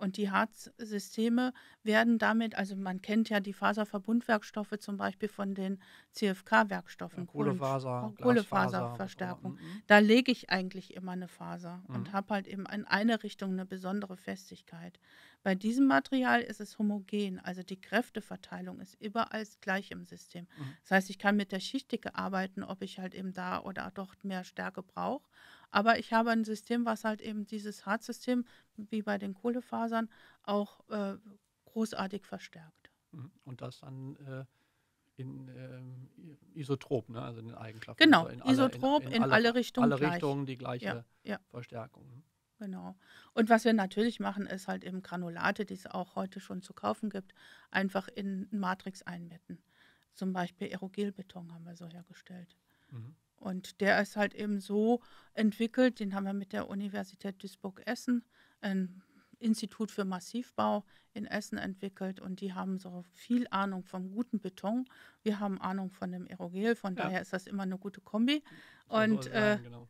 Und die Harzsysteme werden damit, also man kennt ja die Faserverbundwerkstoffe zum Beispiel von den CFK-Werkstoffen. Ja, Kohlefaser, Kohlefaserverstärkung. Mhm. Da lege ich eigentlich immer eine Faser mhm. und habe halt eben in eine Richtung eine besondere Festigkeit. Bei diesem Material ist es homogen, also die Kräfteverteilung ist überall gleich im System. Mhm. Das heißt, ich kann mit der Schichtdicke arbeiten, ob ich halt eben da oder dort mehr Stärke brauche. Aber ich habe ein System, was halt eben dieses Harzsystem, wie bei den Kohlefasern, auch äh, großartig verstärkt. Mhm. Und das dann äh, in äh, Isotrop, ne? also in den Eigenschaften. Genau, also in Isotrop in, in, in, alle, alle Richtungen. Alle Richtungen die gleiche ja, ja. Verstärkung. Mhm. Genau. Und was wir natürlich machen, ist halt eben Granulate, die es auch heute schon zu kaufen gibt, einfach in Matrix einbetten. Zum Beispiel Aerogelbeton haben wir so hergestellt. Mhm. Und der ist halt eben so entwickelt, den haben wir mit der Universität Duisburg-Essen, ein Institut für Massivbau in Essen entwickelt und die haben so viel Ahnung vom guten Beton. Wir haben Ahnung von dem Aerogel, von ja. daher ist das immer eine gute Kombi. Und, sagen, äh, genau.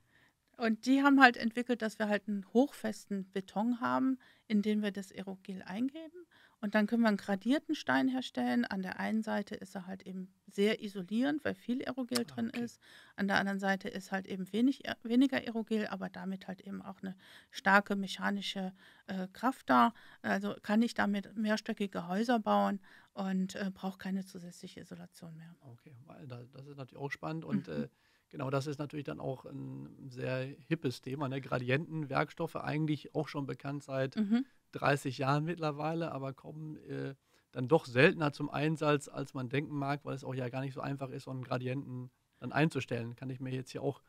und die haben halt entwickelt, dass wir halt einen hochfesten Beton haben, in den wir das Aerogel eingeben und dann können wir einen gradierten Stein herstellen. An der einen Seite ist er halt eben sehr isolierend, weil viel Aerogel drin okay. ist. An der anderen Seite ist halt eben wenig, äh, weniger Aerogel, aber damit halt eben auch eine starke mechanische äh, Kraft da. Also kann ich damit mehrstöckige Häuser bauen und äh, brauche keine zusätzliche Isolation mehr. Okay, weil das ist natürlich auch spannend und mhm. äh, Genau, das ist natürlich dann auch ein sehr hippes Thema. Ne? Gradientenwerkstoffe eigentlich auch schon bekannt seit mhm. 30 Jahren mittlerweile, aber kommen äh, dann doch seltener zum Einsatz, als man denken mag, weil es auch ja gar nicht so einfach ist, so einen Gradienten dann einzustellen. Kann ich mir jetzt hier auch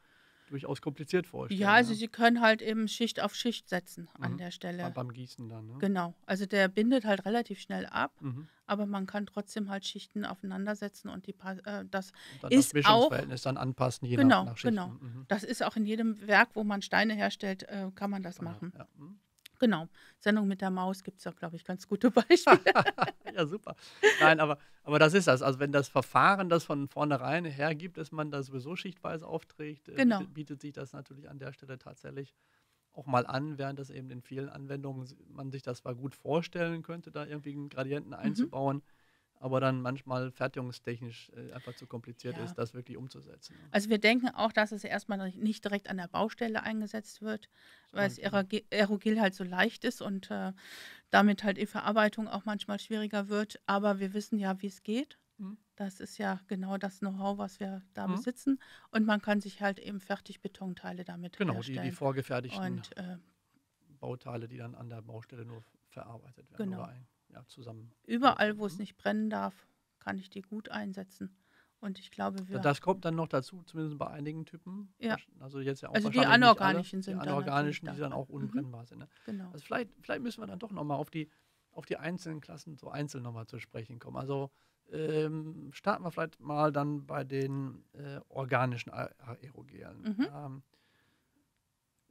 durchaus kompliziert vorstellen. Ja, also ja. Sie können halt eben Schicht auf Schicht setzen mhm. an der Stelle. Beim Gießen dann, ne? Genau. Also der bindet halt relativ schnell ab, mhm. aber man kann trotzdem halt Schichten aufeinandersetzen und die äh, das und dann ist das Mischungsverhältnis auch, dann anpassen, je genau, nach, nach Schichten. Genau, mhm. Das ist auch in jedem Werk, wo man Steine herstellt, äh, kann man das kann machen. Ja. Genau. Sendung mit der Maus gibt es da, glaube ich, ganz gute (laughs) Beispiele. (laughs) ja, super. Nein, aber, aber das ist das. Also wenn das Verfahren das von vornherein hergibt, dass man da sowieso schichtweise aufträgt, äh, genau. bietet, bietet sich das natürlich an der Stelle tatsächlich auch mal an, während das eben in vielen Anwendungen man sich das zwar gut vorstellen könnte, da irgendwie einen Gradienten mhm. einzubauen. Mhm aber dann manchmal fertigungstechnisch äh, einfach zu kompliziert ja. ist, das wirklich umzusetzen. Ne? Also wir denken auch, dass es erstmal nicht direkt an der Baustelle eingesetzt wird, weil es Aerogel halt so leicht ist und äh, damit halt die Verarbeitung auch manchmal schwieriger wird. Aber wir wissen ja, wie es geht. Mhm. Das ist ja genau das Know-how, was wir da mhm. besitzen. Und man kann sich halt eben Fertigbetonteile damit genau, herstellen. Genau, die, die vorgefertigten und, äh, Bauteile, die dann an der Baustelle nur verarbeitet werden. Genau. Ja, zusammen. Überall, wo es nicht brennen darf, kann ich die gut einsetzen. Und ich glaube, wir. Das kommt dann noch dazu, zumindest bei einigen Typen. Ja. Also jetzt ja auch Also die anorganischen alle, sind Die anorganischen, die dann auch mhm. unbrennbar mhm. sind. Ne? Genau. Also vielleicht, vielleicht müssen wir dann doch nochmal auf die, auf die einzelnen Klassen so einzeln nochmal zu sprechen kommen. Also ähm, starten wir vielleicht mal dann bei den äh, organischen Aerogelen. Mhm. Ähm,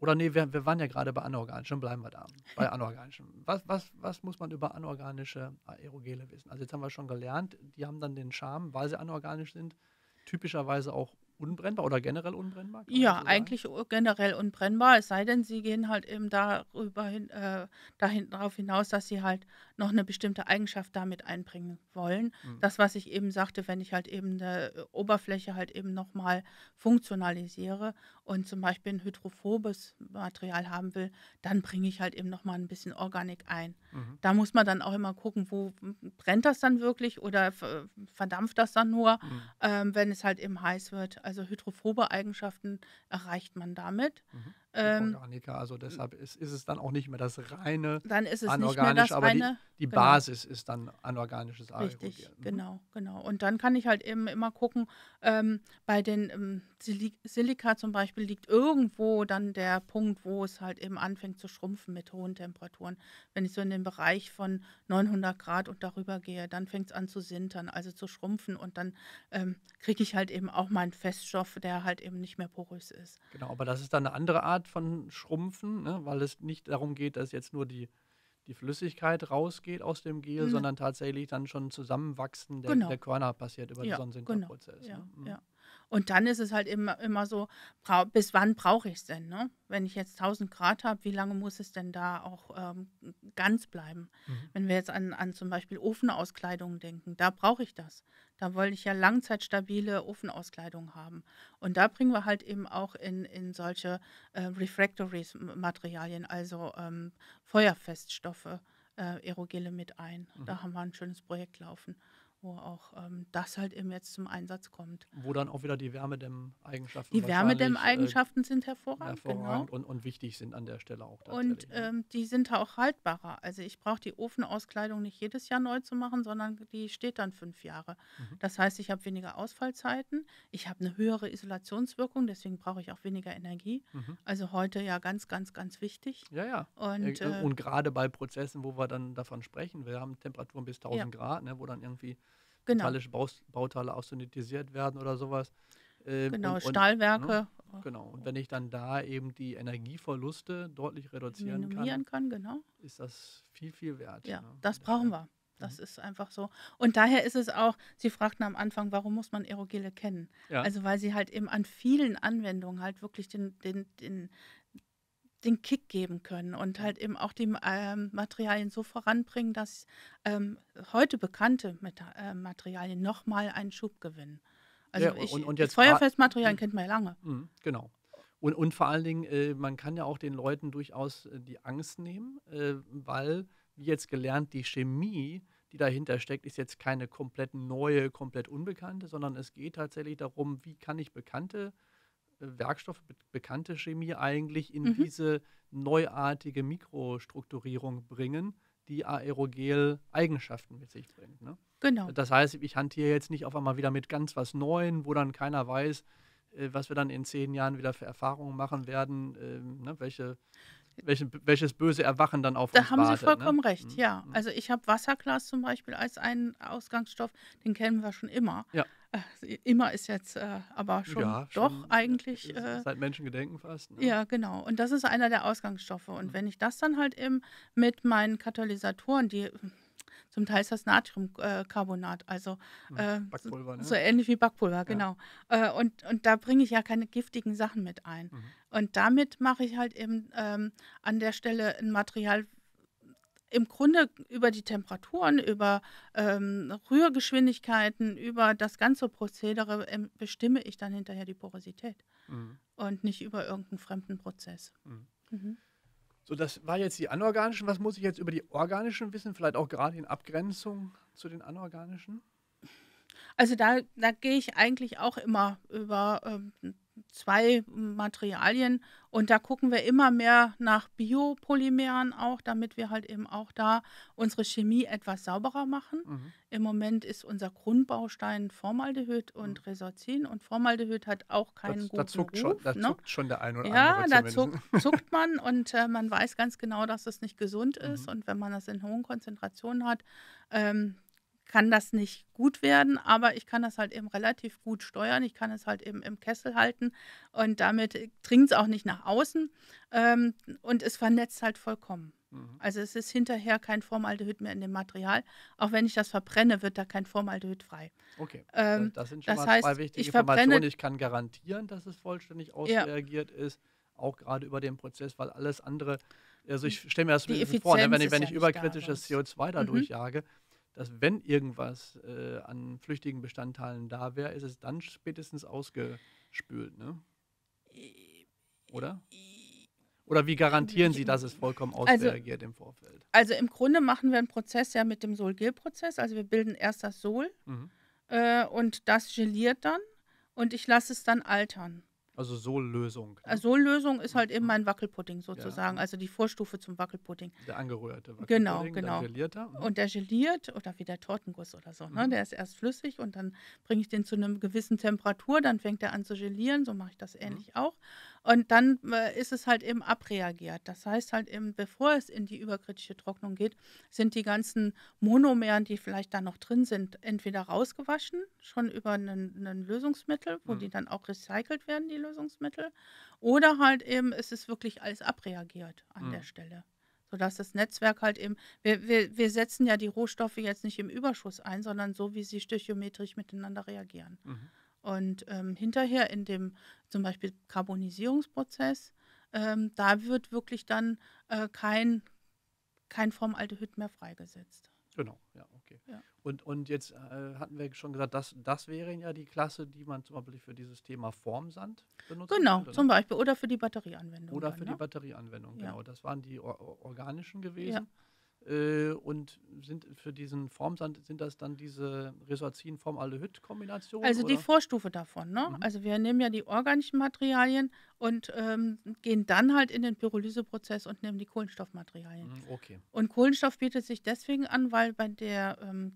oder nee, wir, wir waren ja gerade bei anorganischen, bleiben wir da. Bei (laughs) anorganischen. Was, was, was muss man über anorganische Aerogele wissen? Also jetzt haben wir schon gelernt, die haben dann den Charme, weil sie anorganisch sind, typischerweise auch unbrennbar oder generell unbrennbar? Ja, eigentlich generell unbrennbar, es sei denn, sie gehen halt eben darüber hin, äh, dahin, darauf hinaus, dass sie halt noch eine bestimmte Eigenschaft damit einbringen wollen. Mhm. Das, was ich eben sagte, wenn ich halt eben eine Oberfläche halt eben nochmal funktionalisiere und zum Beispiel ein hydrophobes Material haben will, dann bringe ich halt eben nochmal ein bisschen Organik ein. Mhm. Da muss man dann auch immer gucken, wo brennt das dann wirklich oder verdampft das dann nur, mhm. ähm, wenn es halt eben heiß wird. Also hydrophobe Eigenschaften erreicht man damit. Mhm. Ähm, Organiker, also deshalb ist, ist es dann auch nicht mehr das reine Dann ist es nicht mehr das aber reine, die, die genau. Basis ist dann anorganisches Aerogen. Richtig, mhm. genau, genau. Und dann kann ich halt eben immer gucken, ähm, bei den ähm, Silika zum Beispiel liegt irgendwo dann der Punkt, wo es halt eben anfängt zu schrumpfen mit hohen Temperaturen. Wenn ich so in den Bereich von 900 Grad und darüber gehe, dann fängt es an zu sintern, also zu schrumpfen und dann ähm, kriege ich halt eben auch meinen Feststoff, der halt eben nicht mehr porös ist. Genau, aber das ist dann eine andere Art von Schrumpfen, ne? weil es nicht darum geht, dass jetzt nur die die Flüssigkeit rausgegeht aus dem Gel, mhm. sondern tatsächlich dann schon Zusammenwachsen der, genau. der Körner passiert über ja, den Sonnensinterprozess. Genau. Ne? Ja, mhm. ja. Und dann ist es halt immer, immer so, bis wann brauche ich es denn? Ne? Wenn ich jetzt 1000 Grad habe, wie lange muss es denn da auch ähm, ganz bleiben? Mhm. Wenn wir jetzt an, an zum Beispiel Ofenauskleidungen denken, da brauche ich das. Da wollte ich ja langzeitstabile Ofenauskleidung haben. Und da bringen wir halt eben auch in, in solche äh, Refractories-Materialien, also ähm, Feuerfeststoffe, äh, Aerogele mit ein. Mhm. Da haben wir ein schönes Projekt laufen wo auch ähm, das halt eben jetzt zum Einsatz kommt. Wo dann auch wieder die Wärmedämmeigenschaften Die Wärmedämmeigenschaften äh, sind hervorragend, hervorragend genau. und, und, wichtig sind an der Stelle auch. Und ähm, die sind auch haltbarer. Also ich brauche die Ofenauskleidung nicht jedes Jahr neu zu machen, sondern die steht dann fünf Jahre. Mhm. Das heißt, ich habe weniger Ausfallzeiten, ich habe eine höhere Isolationswirkung, deswegen brauche ich auch weniger Energie. Mhm. Also heute ja ganz, ganz, ganz wichtig. Ja, ja. Und, äh, und gerade bei Prozessen, wo wir dann davon sprechen, wir haben Temperaturen bis 1000 ja. Grad, ne, wo dann irgendwie genau. metallische Baus Bauteile austenitisiert werden oder sowas. Ähm, genau, und, Stahlwerke. Ne? Genau, und wenn ich dann da eben die Energieverluste deutlich reduzieren kann, kann genau. ist das viel, viel wert. Ja, ne? das brauchen wir. Das mhm. ist einfach so. Und daher ist es auch, Sie fragten am Anfang, warum muss man Aerogele kennen? Ja. Also weil sie halt eben an vielen Anwendungen halt wirklich den, den, den, den Kick geben können und halt eben auch die ähm, Materialien so voranbringen, dass ähm, heute bekannte Met äh, Materialien nochmal einen Schub gewinnen. Also ja, ich, und, und jetzt Feuerfestmaterialien kennt man ja lange. Mhm, genau. Und, und vor allen Dingen, äh, man kann ja auch den Leuten durchaus äh, die Angst nehmen, äh, weil, wie jetzt gelernt, die Chemie, die dahinter steckt, ist jetzt keine komplett neue, komplett unbekannte, sondern es geht tatsächlich darum, wie kann ich bekannte Werkstoffe, bekannte Chemie eigentlich in mhm. diese neuartige Mikrostrukturierung bringen, die Aerogel-Eigenschaften mit sich bringt. Ne? Genau. Das heißt, ich hantiere jetzt nicht auf einmal wieder mit ganz was Neuem, wo dann keiner weiß, äh, was wir dann in zehn Jahren wieder für Erfahrungen machen werden, äh, ne? welche, welche, welches böse Erwachen dann auf da uns wartet. Da haben Sie vollkommen ne? recht, mhm. ja. Mhm. Also ich habe Wasserglas zum Beispiel als einen Ausgangsstoff, den kennen wir schon immer. Ja. Äh, immer ist jetzt äh, aber schon ja, doch schon, eigentlich. Äh, seit Menschengedenken fast. Ne? Ja, genau. Und das ist einer der Ausgangsstoffe. Und mhm. wenn ich das dann halt eben mit meinen Katalysatoren, die Zum Teil ist das Natriumcarbonat, also hm, äh, Backpulver, ne? so ähnlich wie Backpulver, genau. Ja. Äh, und, und da bringe ich ja keine giftigen Sachen mit ein. Mhm. Und damit mache ich halt eben ähm, an der Stelle ein Material, im Grunde über die Temperaturen, über ähm, Rührgeschwindigkeiten, über das ganze Prozedere ähm, bestimme ich dann hinterher die Porosität mhm. und nicht über irgendeinen fremden Prozess. Mhm. Mhm. So, das war jetzt die anorganischen. Was muss ich jetzt über die organischen wissen? Vielleicht auch gerade in Abgrenzung zu den anorganischen? Also da, da gehe ich eigentlich auch immer über ähm, zwei Materialien und da gucken wir immer mehr nach Biopolymeren auch, damit wir halt eben auch da unsere Chemie etwas sauberer machen. Mhm. Im Moment ist unser Grundbaustein Formaldehyd und mhm. Resorcin und Formaldehyd hat auch keinen das, guten da zuckt Ruf. Schon, da ne? zuckt schon der ein oder ja, andere. Ja, da zuckt, zuckt, man und äh, man weiß ganz genau, dass es nicht gesund (laughs) ist mhm. und wenn man das in hohen Konzentrationen hat, ähm, kann das nicht gut werden, aber ich kann das halt eben relativ gut steuern. Ich kann es halt eben im Kessel halten und damit dringt es auch nicht nach außen ähm, und es vernetzt halt vollkommen. Mhm. Also es ist hinterher kein Formaldehyd mehr in dem Material. Auch wenn ich das verbrenne, wird da kein Formaldehyd frei. Okay, ähm, das sind schon das mal heißt, zwei wichtige ich Informationen. Ich kann garantieren, dass es vollständig ausreagiert ja. ist, auch gerade über den Prozess, weil alles andere, also ich stelle mir das vor, ne, wenn ich, wenn ich überkritisches CO2 da mhm. Dass wenn irgendwas äh, an flüchtigen Bestandteilen da wäre, ist es dann spätestens ausgespült, ne? Oder? Oder wie garantieren Sie, dass es vollkommen also ausreagiert also, im Vorfeld? Also im Grunde machen wir einen Prozess ja mit dem Sol-Gel-Prozess. Also wir bilden erst das Sol mhm. äh, und das geliert dann und ich lasse es dann altern. Also Sohllösung. Ne? Sohllösung ist halt eben mein Wackelpudding sozusagen, ja. also die Vorstufe zum Wackelpudding. Der angerührte Wackelpudding. Genau, genau. Der mhm. Und der geliert, oder wie der Tortenguss oder so, ne? Mhm. der ist erst flüssig und dann bringe ich den zu einer gewissen Temperatur, dann fängt er an zu gelieren, so mache ich das mhm. ähnlich mhm. auch. Und dann äh, ist es halt eben abreagiert. Das heißt halt eben, bevor es in die überkritische Trocknung geht, sind die ganzen Monomeren, die vielleicht da noch drin sind, entweder rausgewaschen, schon über ein Lösungsmittel, wo mhm. die dann auch recycelt werden, die Lösungsmittel, oder halt eben ist es wirklich alles abreagiert an mhm. der Stelle sodass das Netzwerk halt eben, wir, wir, wir setzen ja die Rohstoffe jetzt nicht im Überschuss ein, sondern so, wie sie stöchiometrisch miteinander reagieren. Mhm. Und ähm, hinterher in dem zum Beispiel Karbonisierungsprozess, ähm, da wird wirklich dann äh, kein, kein Formaldehyd mehr freigesetzt. Genau, ja, okay. Ja. Und, und jetzt äh, hatten wir schon gesagt, das, das wäre ja die Klasse, die man zum Beispiel für dieses Thema Formsand benutzt. Genau, könnte, ne? zum Beispiel. Oder für die Batterieanwendung. Oder dann, für ne? die Batterieanwendung, genau. Ja. Das waren die or organischen gewesen. Ja. Äh, und sind für diesen Formsand, sind das dann diese Resorcin-Formaldehyd-Kombinationen? Also die Vorstufe davon, ne? Mhm. Also wir nehmen ja die organischen Materialien und ähm, gehen dann halt in den Pyrolyseprozess und nehmen die Kohlenstoffmaterialien. Mhm, okay. Und Kohlenstoff bietet sich deswegen an, weil bei der ähm,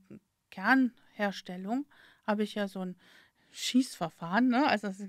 Kernherstellung habe ich ja so ein Schießverfahren, ne? Also das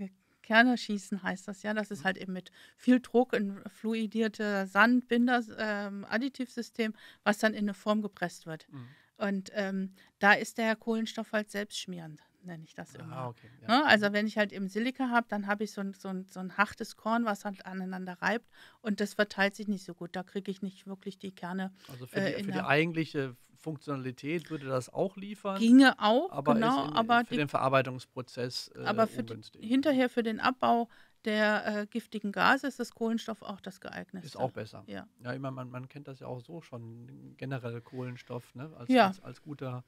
Kerne schießen heißt das ja. Das ist halt eben mit viel Druck ein fluidierte Sandbinder ähm, Additivsystem, was dann in eine Form gepresst wird. Mhm. Und ähm, da ist der Kohlenstoff halt selbstschmierend, nenne ich das ah, immer. Ah, okay, ja. ne? Also wenn ich halt eben Silika habe, dann habe ich so ein, so, ein, so ein hartes Korn, was halt aneinander reibt und das verteilt sich nicht so gut. Da kriege ich nicht wirklich die Kerne. Also für die, äh, für die eigentliche Funktionalität würde das auch liefern. Ginge auch, aber genau. In, aber für die, den Verarbeitungsprozess äh, aber für die, hinterher für den Abbau der äh, giftigen Gase ist das Kohlenstoff auch das geeignete. Ist auch besser. Ja, ja immer, man, man kennt das ja auch so schon, generell Kohlenstoff, ne? als, ja. als, als guter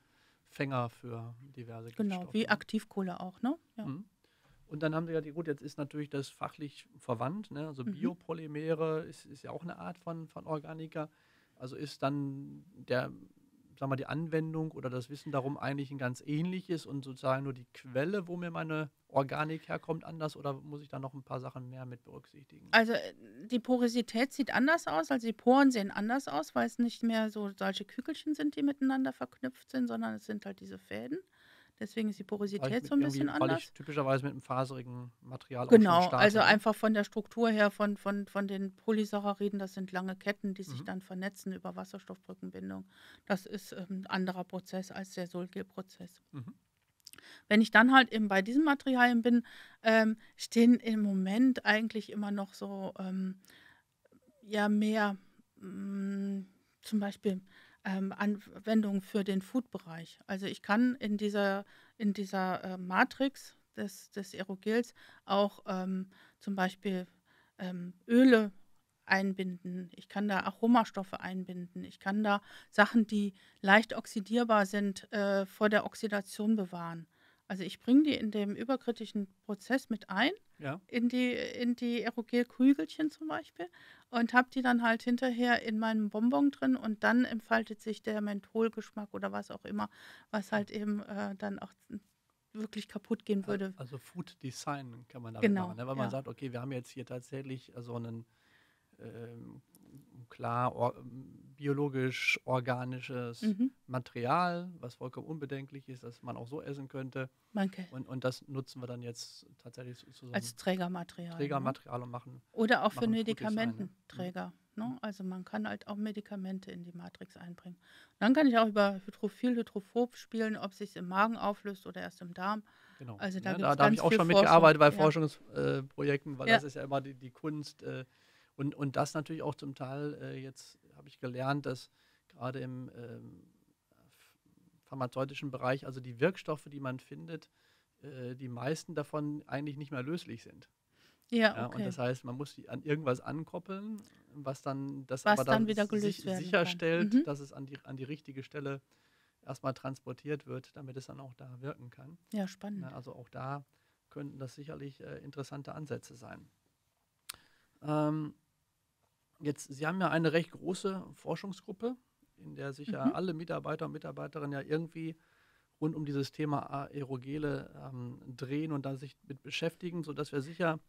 Fänger für diverse Genau, Giftstoffe. wie Aktivkohle auch, ne? Ja. Mhm. Und dann haben sie ja die, gut, jetzt ist natürlich das fachlich verwandt, ne? also mhm. Biopolymere ist, ist ja auch eine Art von, von Organiker. Also ist dann der sag mal, die Anwendung oder das Wissen darum eigentlich ein ganz ähnliches und sozusagen nur die Quelle, wo mir meine Organik herkommt, anders oder muss ich da noch ein paar Sachen mehr mit berücksichtigen? Also äh, die Porosität sieht anders aus, also die Poren sehen anders aus, weil es nicht mehr so solche Kügelchen sind, die miteinander verknüpft sind, sondern es sind halt diese Fäden. Deswegen ist die Porosität so ein bisschen anders. Ich typischerweise mit einem faserigen Material Genau, also einfach von der Struktur her, von, von, von den Polysacchariden, das sind lange Ketten, die sich mhm. dann vernetzen über Wasserstoffbrückenbindung. Das ist ähm, ein anderer Prozess als der Solgel-Prozess. Mhm. Wenn ich dann halt eben bei diesen Materialien bin, ähm, stehen im Moment eigentlich immer noch so ähm, ja mehr mh, mm, zum Beispiel ähm, Anwendungen für den Food-Bereich. Also ich kann in dieser, in dieser äh, Matrix des, des Aerogels auch ähm, zum Beispiel ähm, Öle einbinden, ich kann da Aromastoffe einbinden, ich kann da Sachen, die leicht oxidierbar sind, äh, vor der Oxidation bewahren. Also ich bringe die in dem überkritischen Prozess mit ein, ja. in die, in die Aerogel-Kügelchen zum Beispiel und habe die dann halt hinterher in meinem Bonbon drin und dann entfaltet sich der Mentholgeschmack oder was auch immer, was halt eben äh, dann auch wirklich kaputt gehen würde. Also Food Design kann man damit genau, machen, ne? weil man sagt, okay, wir haben jetzt hier tatsächlich so einen ähm, klar or biologisch organisches mhm. Material, was vollkommen unbedenklich ist, dass man auch so essen könnte. Danke. Und, und das nutzen wir dann jetzt tatsächlich so, als Trägermaterial. Ne? Trägermaterial ne? und machen. Oder auch für Medikamententräger. Ne? Mhm. Also man kann halt auch Medikamente in die Matrix einbringen. Und dann kann ich auch über Hydrophil, Hydrophob spielen, ob sich im Magen auflöst oder erst im Darm. Genau. Also da, ja, da, da habe ich auch schon mitgearbeitet bei ja. Forschungsprojekten, weil ja. das ist ja immer die, die Kunst. Äh, und, und das natürlich auch zum Teil, äh, jetzt habe ich gelernt, dass gerade im ähm, pharmazeutischen Bereich, also die Wirkstoffe, die man findet, äh, die meisten davon eigentlich nicht mehr löslich sind. Ja, okay. ja, und das heißt, man muss die an irgendwas ankoppeln, was dann das was aber dann, dann wieder gelöst sich, sicherstellt, mhm. dass es an die, an die richtige Stelle erstmal transportiert wird, damit es dann auch da wirken kann. Ja, spannend. Ja, also auch da könnten das sicherlich äh, interessante Ansätze sein. Ähm, Jetzt, Sie haben ja eine recht große Forschungsgruppe, in der sich mhm. ja alle Mitarbeiter und Mitarbeiterinnen ja irgendwie rund um dieses Thema Aerogele ähm, drehen und da sich mit beschäftigen, sodass wir sicher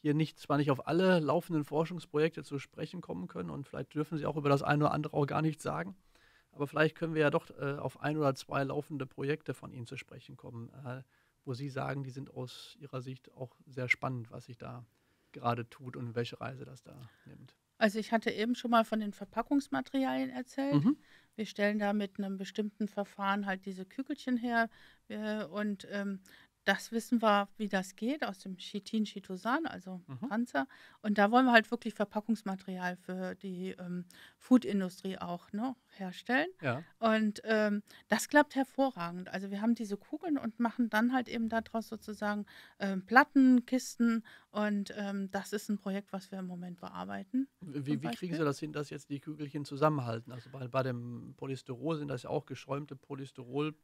hier nicht, zwar nicht auf alle laufenden Forschungsprojekte zu sprechen kommen können und vielleicht dürfen Sie auch über das eine oder andere auch gar nichts sagen, aber vielleicht können wir ja doch äh, auf ein oder zwei laufende Projekte von Ihnen zu sprechen kommen, äh, wo Sie sagen, die sind aus Ihrer Sicht auch sehr spannend, was sich da gerade tut und welche Reise das da nimmt. Also ich hatte eben schon mal von den Verpackungsmaterialien erzählt. Mhm. Wir stellen da mit einem bestimmten Verfahren halt diese Kügelchen her äh, und ähm, das wissen wir, wie das geht, aus dem Chitin, Chitosan, also mhm. Panzer. Und da wollen wir halt wirklich Verpackungsmaterial für die ähm, Foodindustrie auch ne, herstellen. Ja. Und ähm, das klappt hervorragend. Also wir haben diese Kugeln und machen dann halt eben daraus sozusagen ähm, Platten, Kisten. Und ähm, das ist ein Projekt, was wir im Moment bearbeiten. Wie, wie kriegen Sie das hin, dass jetzt die Kügelchen zusammenhalten? Also bei, bei dem Polystyrol sind das ja auch geschäumte Polystyrol.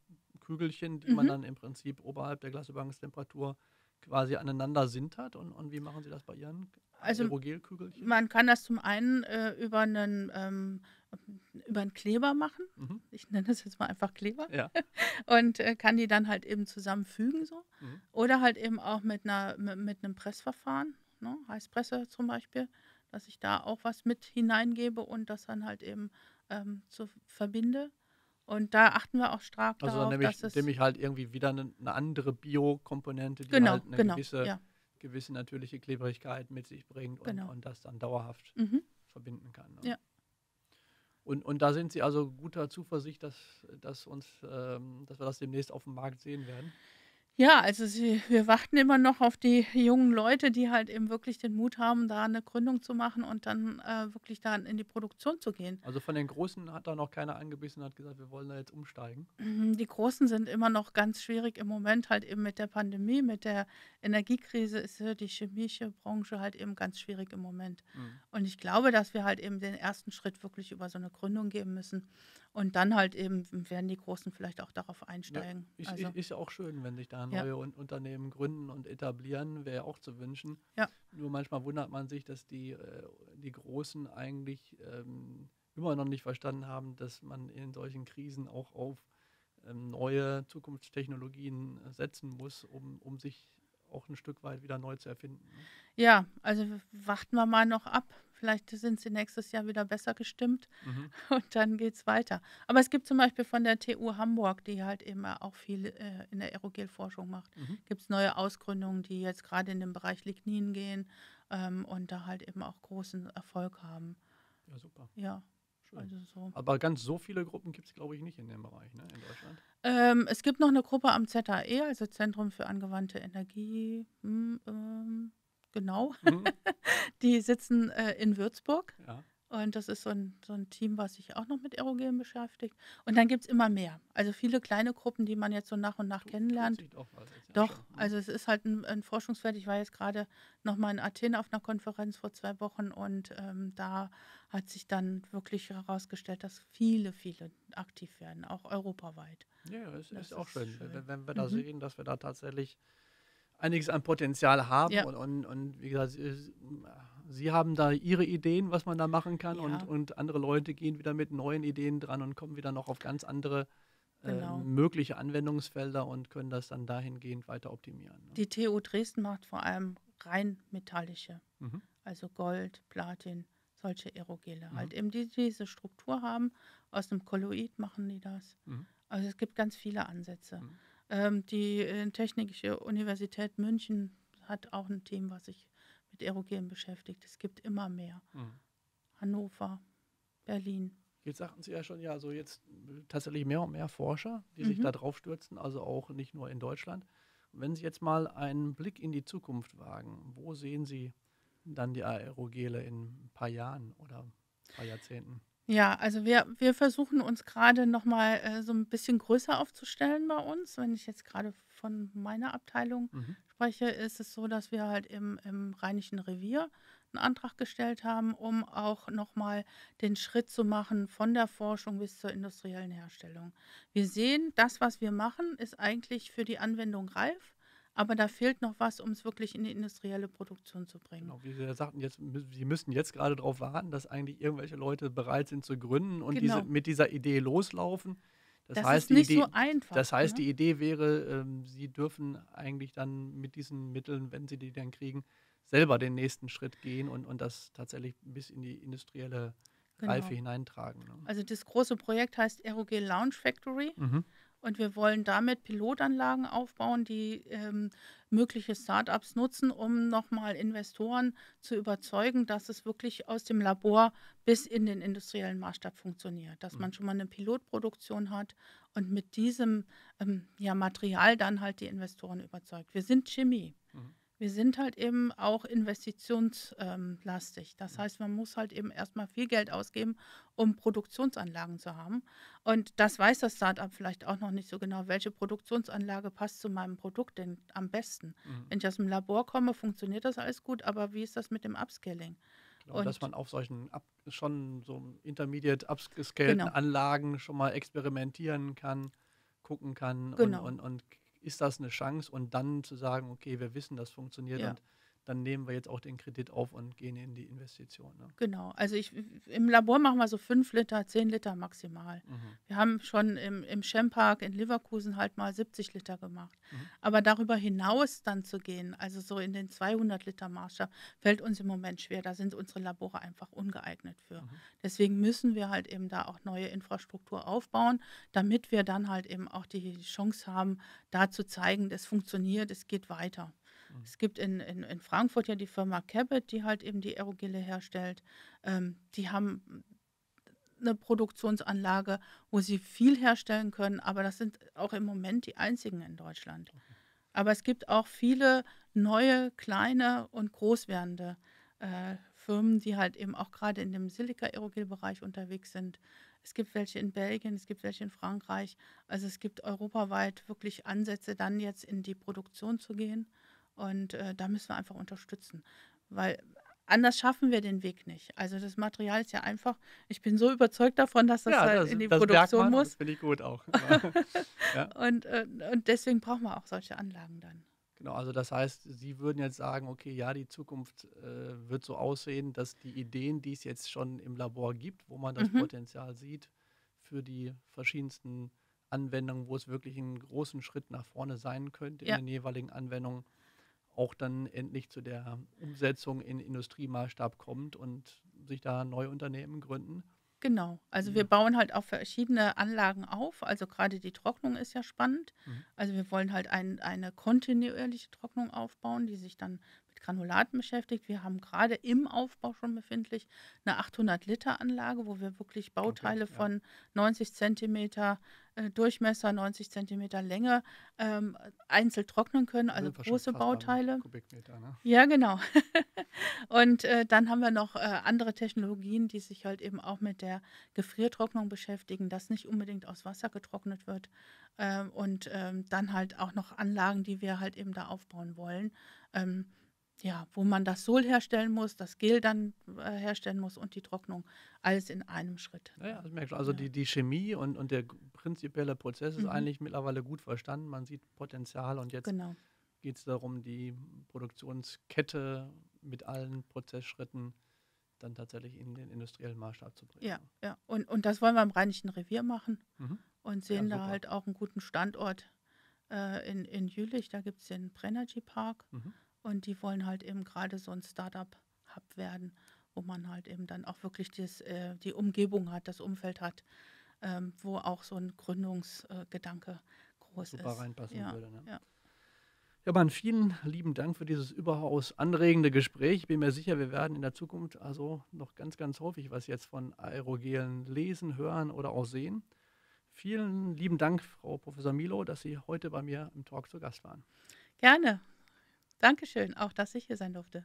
Kügelchen, die mhm. man dann im Prinzip oberhalb der Glasübergangstemperatur quasi aneinander sintert. Und, und wie machen Sie das bei Ihren also, Aerogelkügelchen? Man kann das zum einen äh, über einen ähm, über einen Kleber machen. Mhm. Ich nenne das jetzt mal einfach Kleber. Ja. (laughs) Und äh, kann die dann halt eben zusammenfügen so. Mhm. Oder halt eben auch mit, einer, mit, mit einem Pressverfahren, ne? Heißpresse zum Beispiel, dass ich da auch was mit hineingebe und das dann halt eben ähm, so verbinde. Und da achten wir auch stark also darauf, nämlich, dass nämlich halt irgendwie wieder eine, eine andere Biokomponente, die genau, halt eine genau, gewisse, ja. gewisse natürliche Klebrigkeit mit sich bringt und, genau. und das dann dauerhaft mhm. verbinden kann. Ne? Ja. Und, und da sind Sie also guter Zuversicht, dass, dass, uns, ähm, dass wir das demnächst auf dem Markt sehen werden? Ja, also sie, wir warten immer noch auf die jungen Leute, die halt eben wirklich den Mut haben, da eine Gründung zu machen und dann äh, wirklich da in die Produktion zu gehen. Also von den Großen hat da noch keiner angebissen und hat gesagt, wir wollen da jetzt umsteigen. Mhm, die Großen sind immer noch ganz schwierig im Moment, halt eben mit der Pandemie, mit der Energiekrise ist die chemische Branche halt eben ganz schwierig im Moment. Mhm. Und ich glaube, dass wir halt eben den ersten Schritt wirklich über so eine Gründung geben müssen. Und dann halt eben werden die Großen vielleicht auch darauf einsteigen. Ja, ist, also, ist ja auch schön, wenn sich da neue ja. Unternehmen gründen und etablieren, wäre ja auch zu wünschen. Ja. Nur manchmal wundert man sich, dass die, äh, die Großen eigentlich ähm, immer noch nicht verstanden haben, dass man in solchen Krisen auch auf ähm, neue Zukunftstechnologien setzen muss, um, um sich auch ein Stück weit wieder neu zu erfinden. Ne? Ja, also warten wir mal noch ab. Vielleicht sind sie nächstes Jahr wieder besser gestimmt mhm. (laughs) und dann geht es weiter. Aber es gibt zum Beispiel von der TU Hamburg, die halt eben auch viel äh, in der Aerogelforschung macht, mhm. gibt es neue Ausgründungen, die jetzt gerade in den Bereich Lignin gehen ähm, und da halt eben auch großen Erfolg haben. Ja, super. Ja. Also so. Aber ganz so viele Gruppen gibt es, glaube ich, nicht in dem Bereich, ne, in Deutschland. Ähm, es gibt noch eine Gruppe am ZAE, also Zentrum für angewandte Energie. Hm, ähm, genau. Mhm. (laughs) die sitzen äh, in Würzburg. Ja. Und das ist so ein, so ein Team, was sich auch noch mit Aerogen beschäftigt. Und dann gibt es immer mehr. Also viele kleine Gruppen, die man jetzt so nach und nach kennenlernt. Auch was, Doch, schon. Ne? also es ist halt ein, ein, Forschungsfeld. Ich war jetzt gerade noch mal in Athen auf einer Konferenz vor zwei Wochen und ähm, da hat sich dann wirklich herausgestellt, dass viele, viele aktiv werden, auch europaweit. Ja, es ist auch schön, schön, Wenn, wenn wir da mhm. sehen, dass wir da tatsächlich einiges an Potenzial haben. Ja. Und, und, und, wie gesagt, Sie haben da Ihre Ideen, was man da machen kann. Ja. Und, und andere Leute gehen wieder mit neuen Ideen dran und kommen wieder noch auf ganz andere äh, genau. mögliche Anwendungsfelder und können das dann dahingehend weiter optimieren. Ne? Die TU Dresden macht vor allem rein metallische, mhm. also Gold, Platin, solche Aerogele. Mhm. Halt eben, die diese Struktur haben. Aus einem Kolloid machen die das. Mhm. Also es gibt ganz viele Ansätze. Mhm. Ähm, die äh, Technische Universität München hat auch ein Team, was sich mit Aerogen beschäftigt. Es gibt immer mehr. Mhm. Hannover, Berlin. Jetzt sagten Sie ja schon, ja, so jetzt tatsächlich mehr und mehr Forscher, die mhm. sich da drauf stürzen, also auch nicht nur in Deutschland. wenn Sie jetzt mal einen Blick in die Zukunft wagen, wo sehen Sie dann die Aerogele in ein paar Jahren oder ein paar Jahrzehnten? Ja, also wir, wir versuchen uns gerade nochmal äh, so ein bisschen größer aufzustellen bei uns. Wenn ich jetzt gerade von meiner Abteilung mhm. spreche, ist es so, dass wir halt im, im Rheinischen Revier einen Antrag gestellt haben, um auch nochmal den Schritt zu machen von der Forschung bis zur industriellen Herstellung. Wir sehen, das, was wir machen, ist eigentlich für die Anwendung reif. Aber da fehlt noch was, um es wirklich in die industrielle Produktion zu bringen. Genau, wie Sie sagten, jetzt, Sie müssten jetzt gerade darauf warten, dass eigentlich irgendwelche Leute bereit sind zu gründen und genau. diese, mit dieser Idee loslaufen. Das, das heißt, ist nicht Idee, so einfach. Das heißt, ne? die Idee wäre, ähm, Sie dürfen eigentlich dann mit diesen Mitteln, wenn Sie die dann kriegen, selber den nächsten Schritt gehen und, und das tatsächlich bis in die industrielle genau. Reife hineintragen. Ne? Also das große Projekt heißt Aerogel Launch Factory. Mhm. Und wir wollen damit Pilotanlagen aufbauen, die ähm, mögliche Startups nutzen, um nochmal Investoren zu überzeugen, dass es wirklich aus dem Labor bis in den industriellen Maßstab funktioniert. Dass man mhm. schon mal eine Pilotproduktion hat und mit diesem ähm, ja, Material dann halt die Investoren überzeugt. Wir sind Chemie. Mhm. Wir sind halt eben auch investitionslastig. Das heißt, man muss halt eben erstmal viel Geld ausgeben, um Produktionsanlagen zu haben. Und das weiß das Startup vielleicht auch noch nicht so genau, welche Produktionsanlage passt zu meinem Produkt denn am besten. Mhm. Wenn ich aus dem Labor komme, funktioniert das alles gut, aber wie ist das mit dem Upscaling? Genau, und dass man auf solchen ab, schon so intermediate upscalten genau. Anlagen schon mal experimentieren kann, gucken kann genau. und, und, und ist das eine Chance und dann zu sagen, okay, wir wissen, das funktioniert ja. und dann nehmen wir jetzt auch den Kredit auf und gehen in die Investition. Ne? Genau, also ich, im Labor machen wir so 5 Liter, 10 Liter maximal. Mhm. Wir haben schon im, im Schempark in Leverkusen halt mal 70 Liter gemacht. Mhm. Aber darüber hinaus dann zu gehen, also so in den 200 Liter Maßstab, fällt uns im Moment schwer. Da sind unsere Labore einfach ungeeignet für. Mhm. Deswegen müssen wir halt eben da auch neue Infrastruktur aufbauen, damit wir dann halt eben auch die Chance haben, da zu zeigen, das funktioniert, es geht weiter. Es gibt in, in, in Frankfurt ja die Firma Cabot, die halt eben die Aerogele herstellt. Ähm, die haben eine Produktionsanlage, wo sie viel herstellen können, aber das sind auch im Moment die einzigen in Deutschland. Okay. Aber es gibt auch viele neue, kleine und groß werdende äh, Firmen, die halt eben auch gerade in dem Silica-Aerogel-Bereich unterwegs sind. Es gibt welche in Belgien, es gibt welche in Frankreich. Also es gibt europaweit wirklich Ansätze, dann jetzt in die Produktion zu gehen. Und äh, da müssen wir einfach unterstützen, weil anders schaffen wir den Weg nicht. Also das Material ist ja einfach, ich bin so überzeugt davon, dass das, ja, halt das in die Produktion muss. Das finde ich gut auch. (laughs) ja. und, äh, und deswegen brauchen wir auch solche Anlagen dann. Genau, also das heißt, Sie würden jetzt sagen, okay, ja, die Zukunft äh, wird so aussehen, dass die Ideen, die es jetzt schon im Labor gibt, wo man das mhm. Potenzial sieht, für die verschiedensten Anwendungen, wo es wirklich einen großen Schritt nach vorne sein könnte ja. in den jeweiligen Anwendungen, auch dann endlich zu der Umsetzung in Industriemaßstab kommt und sich da neue Unternehmen gründen. Genau, also mhm. wir bauen halt auch verschiedene Anlagen auf. Also gerade die Trocknung ist ja spannend. Mhm. Also wir wollen halt ein, eine kontinuierliche Trocknung aufbauen, die sich dann Granulaten beschäftigt. Wir haben gerade im Aufbau schon befindlich eine 800-Liter-Anlage, wo wir wirklich Bauteile okay, ja. von 90 Zentimeter äh, Durchmesser, 90 Zentimeter Länge ähm, einzeln trocknen können, also große Bauteile. Kubikmeter, ne? Ja, genau. (laughs) und äh, dann haben wir noch äh, andere Technologien, die sich halt eben auch mit der Gefriertrocknung beschäftigen, dass nicht unbedingt aus Wasser getrocknet wird. Ähm, und ähm, dann halt auch noch Anlagen, die wir halt eben da aufbauen wollen. Ähm, ja, wo man das Sol herstellen muss, das Gel dann äh, herstellen muss und die Trocknung, alles in einem Schritt. Ja, das merkst du. Also ja. die, die Chemie und, und der prinzipielle Prozess ist mhm. eigentlich mittlerweile gut verstanden. Man sieht Potenzial und jetzt genau. geht es darum, die Produktionskette mit allen Prozessschritten dann tatsächlich in den industriellen Maßstab zu bringen. Ja, ja. Und, und das wollen wir im Rheinischen Revier machen mhm. und sehen ja, da halt auch einen guten Standort äh, in, in Jülich. Da gibt es den Brennergy Park. Mhm und die wollen halt eben gerade so ein Startup-Hub werden, wo man halt eben dann auch wirklich das, äh, die Umgebung hat, das Umfeld hat, ähm, wo auch so ein Gründungsgedanke äh, groß Super ist. reinpassen ja, würde. Ne? Ja. Ja, Mann, vielen lieben Dank für dieses überaus anregende Gespräch. Ich bin mir sicher, wir werden in der Zukunft also noch ganz, ganz häufig was jetzt von Aerogelen lesen, hören oder auch sehen. Vielen lieben Dank, Frau Professor Milo, dass Sie heute bei mir im Talk zu Gast waren. Gerne. Dankeschön, auch dass ich hier sein durfte.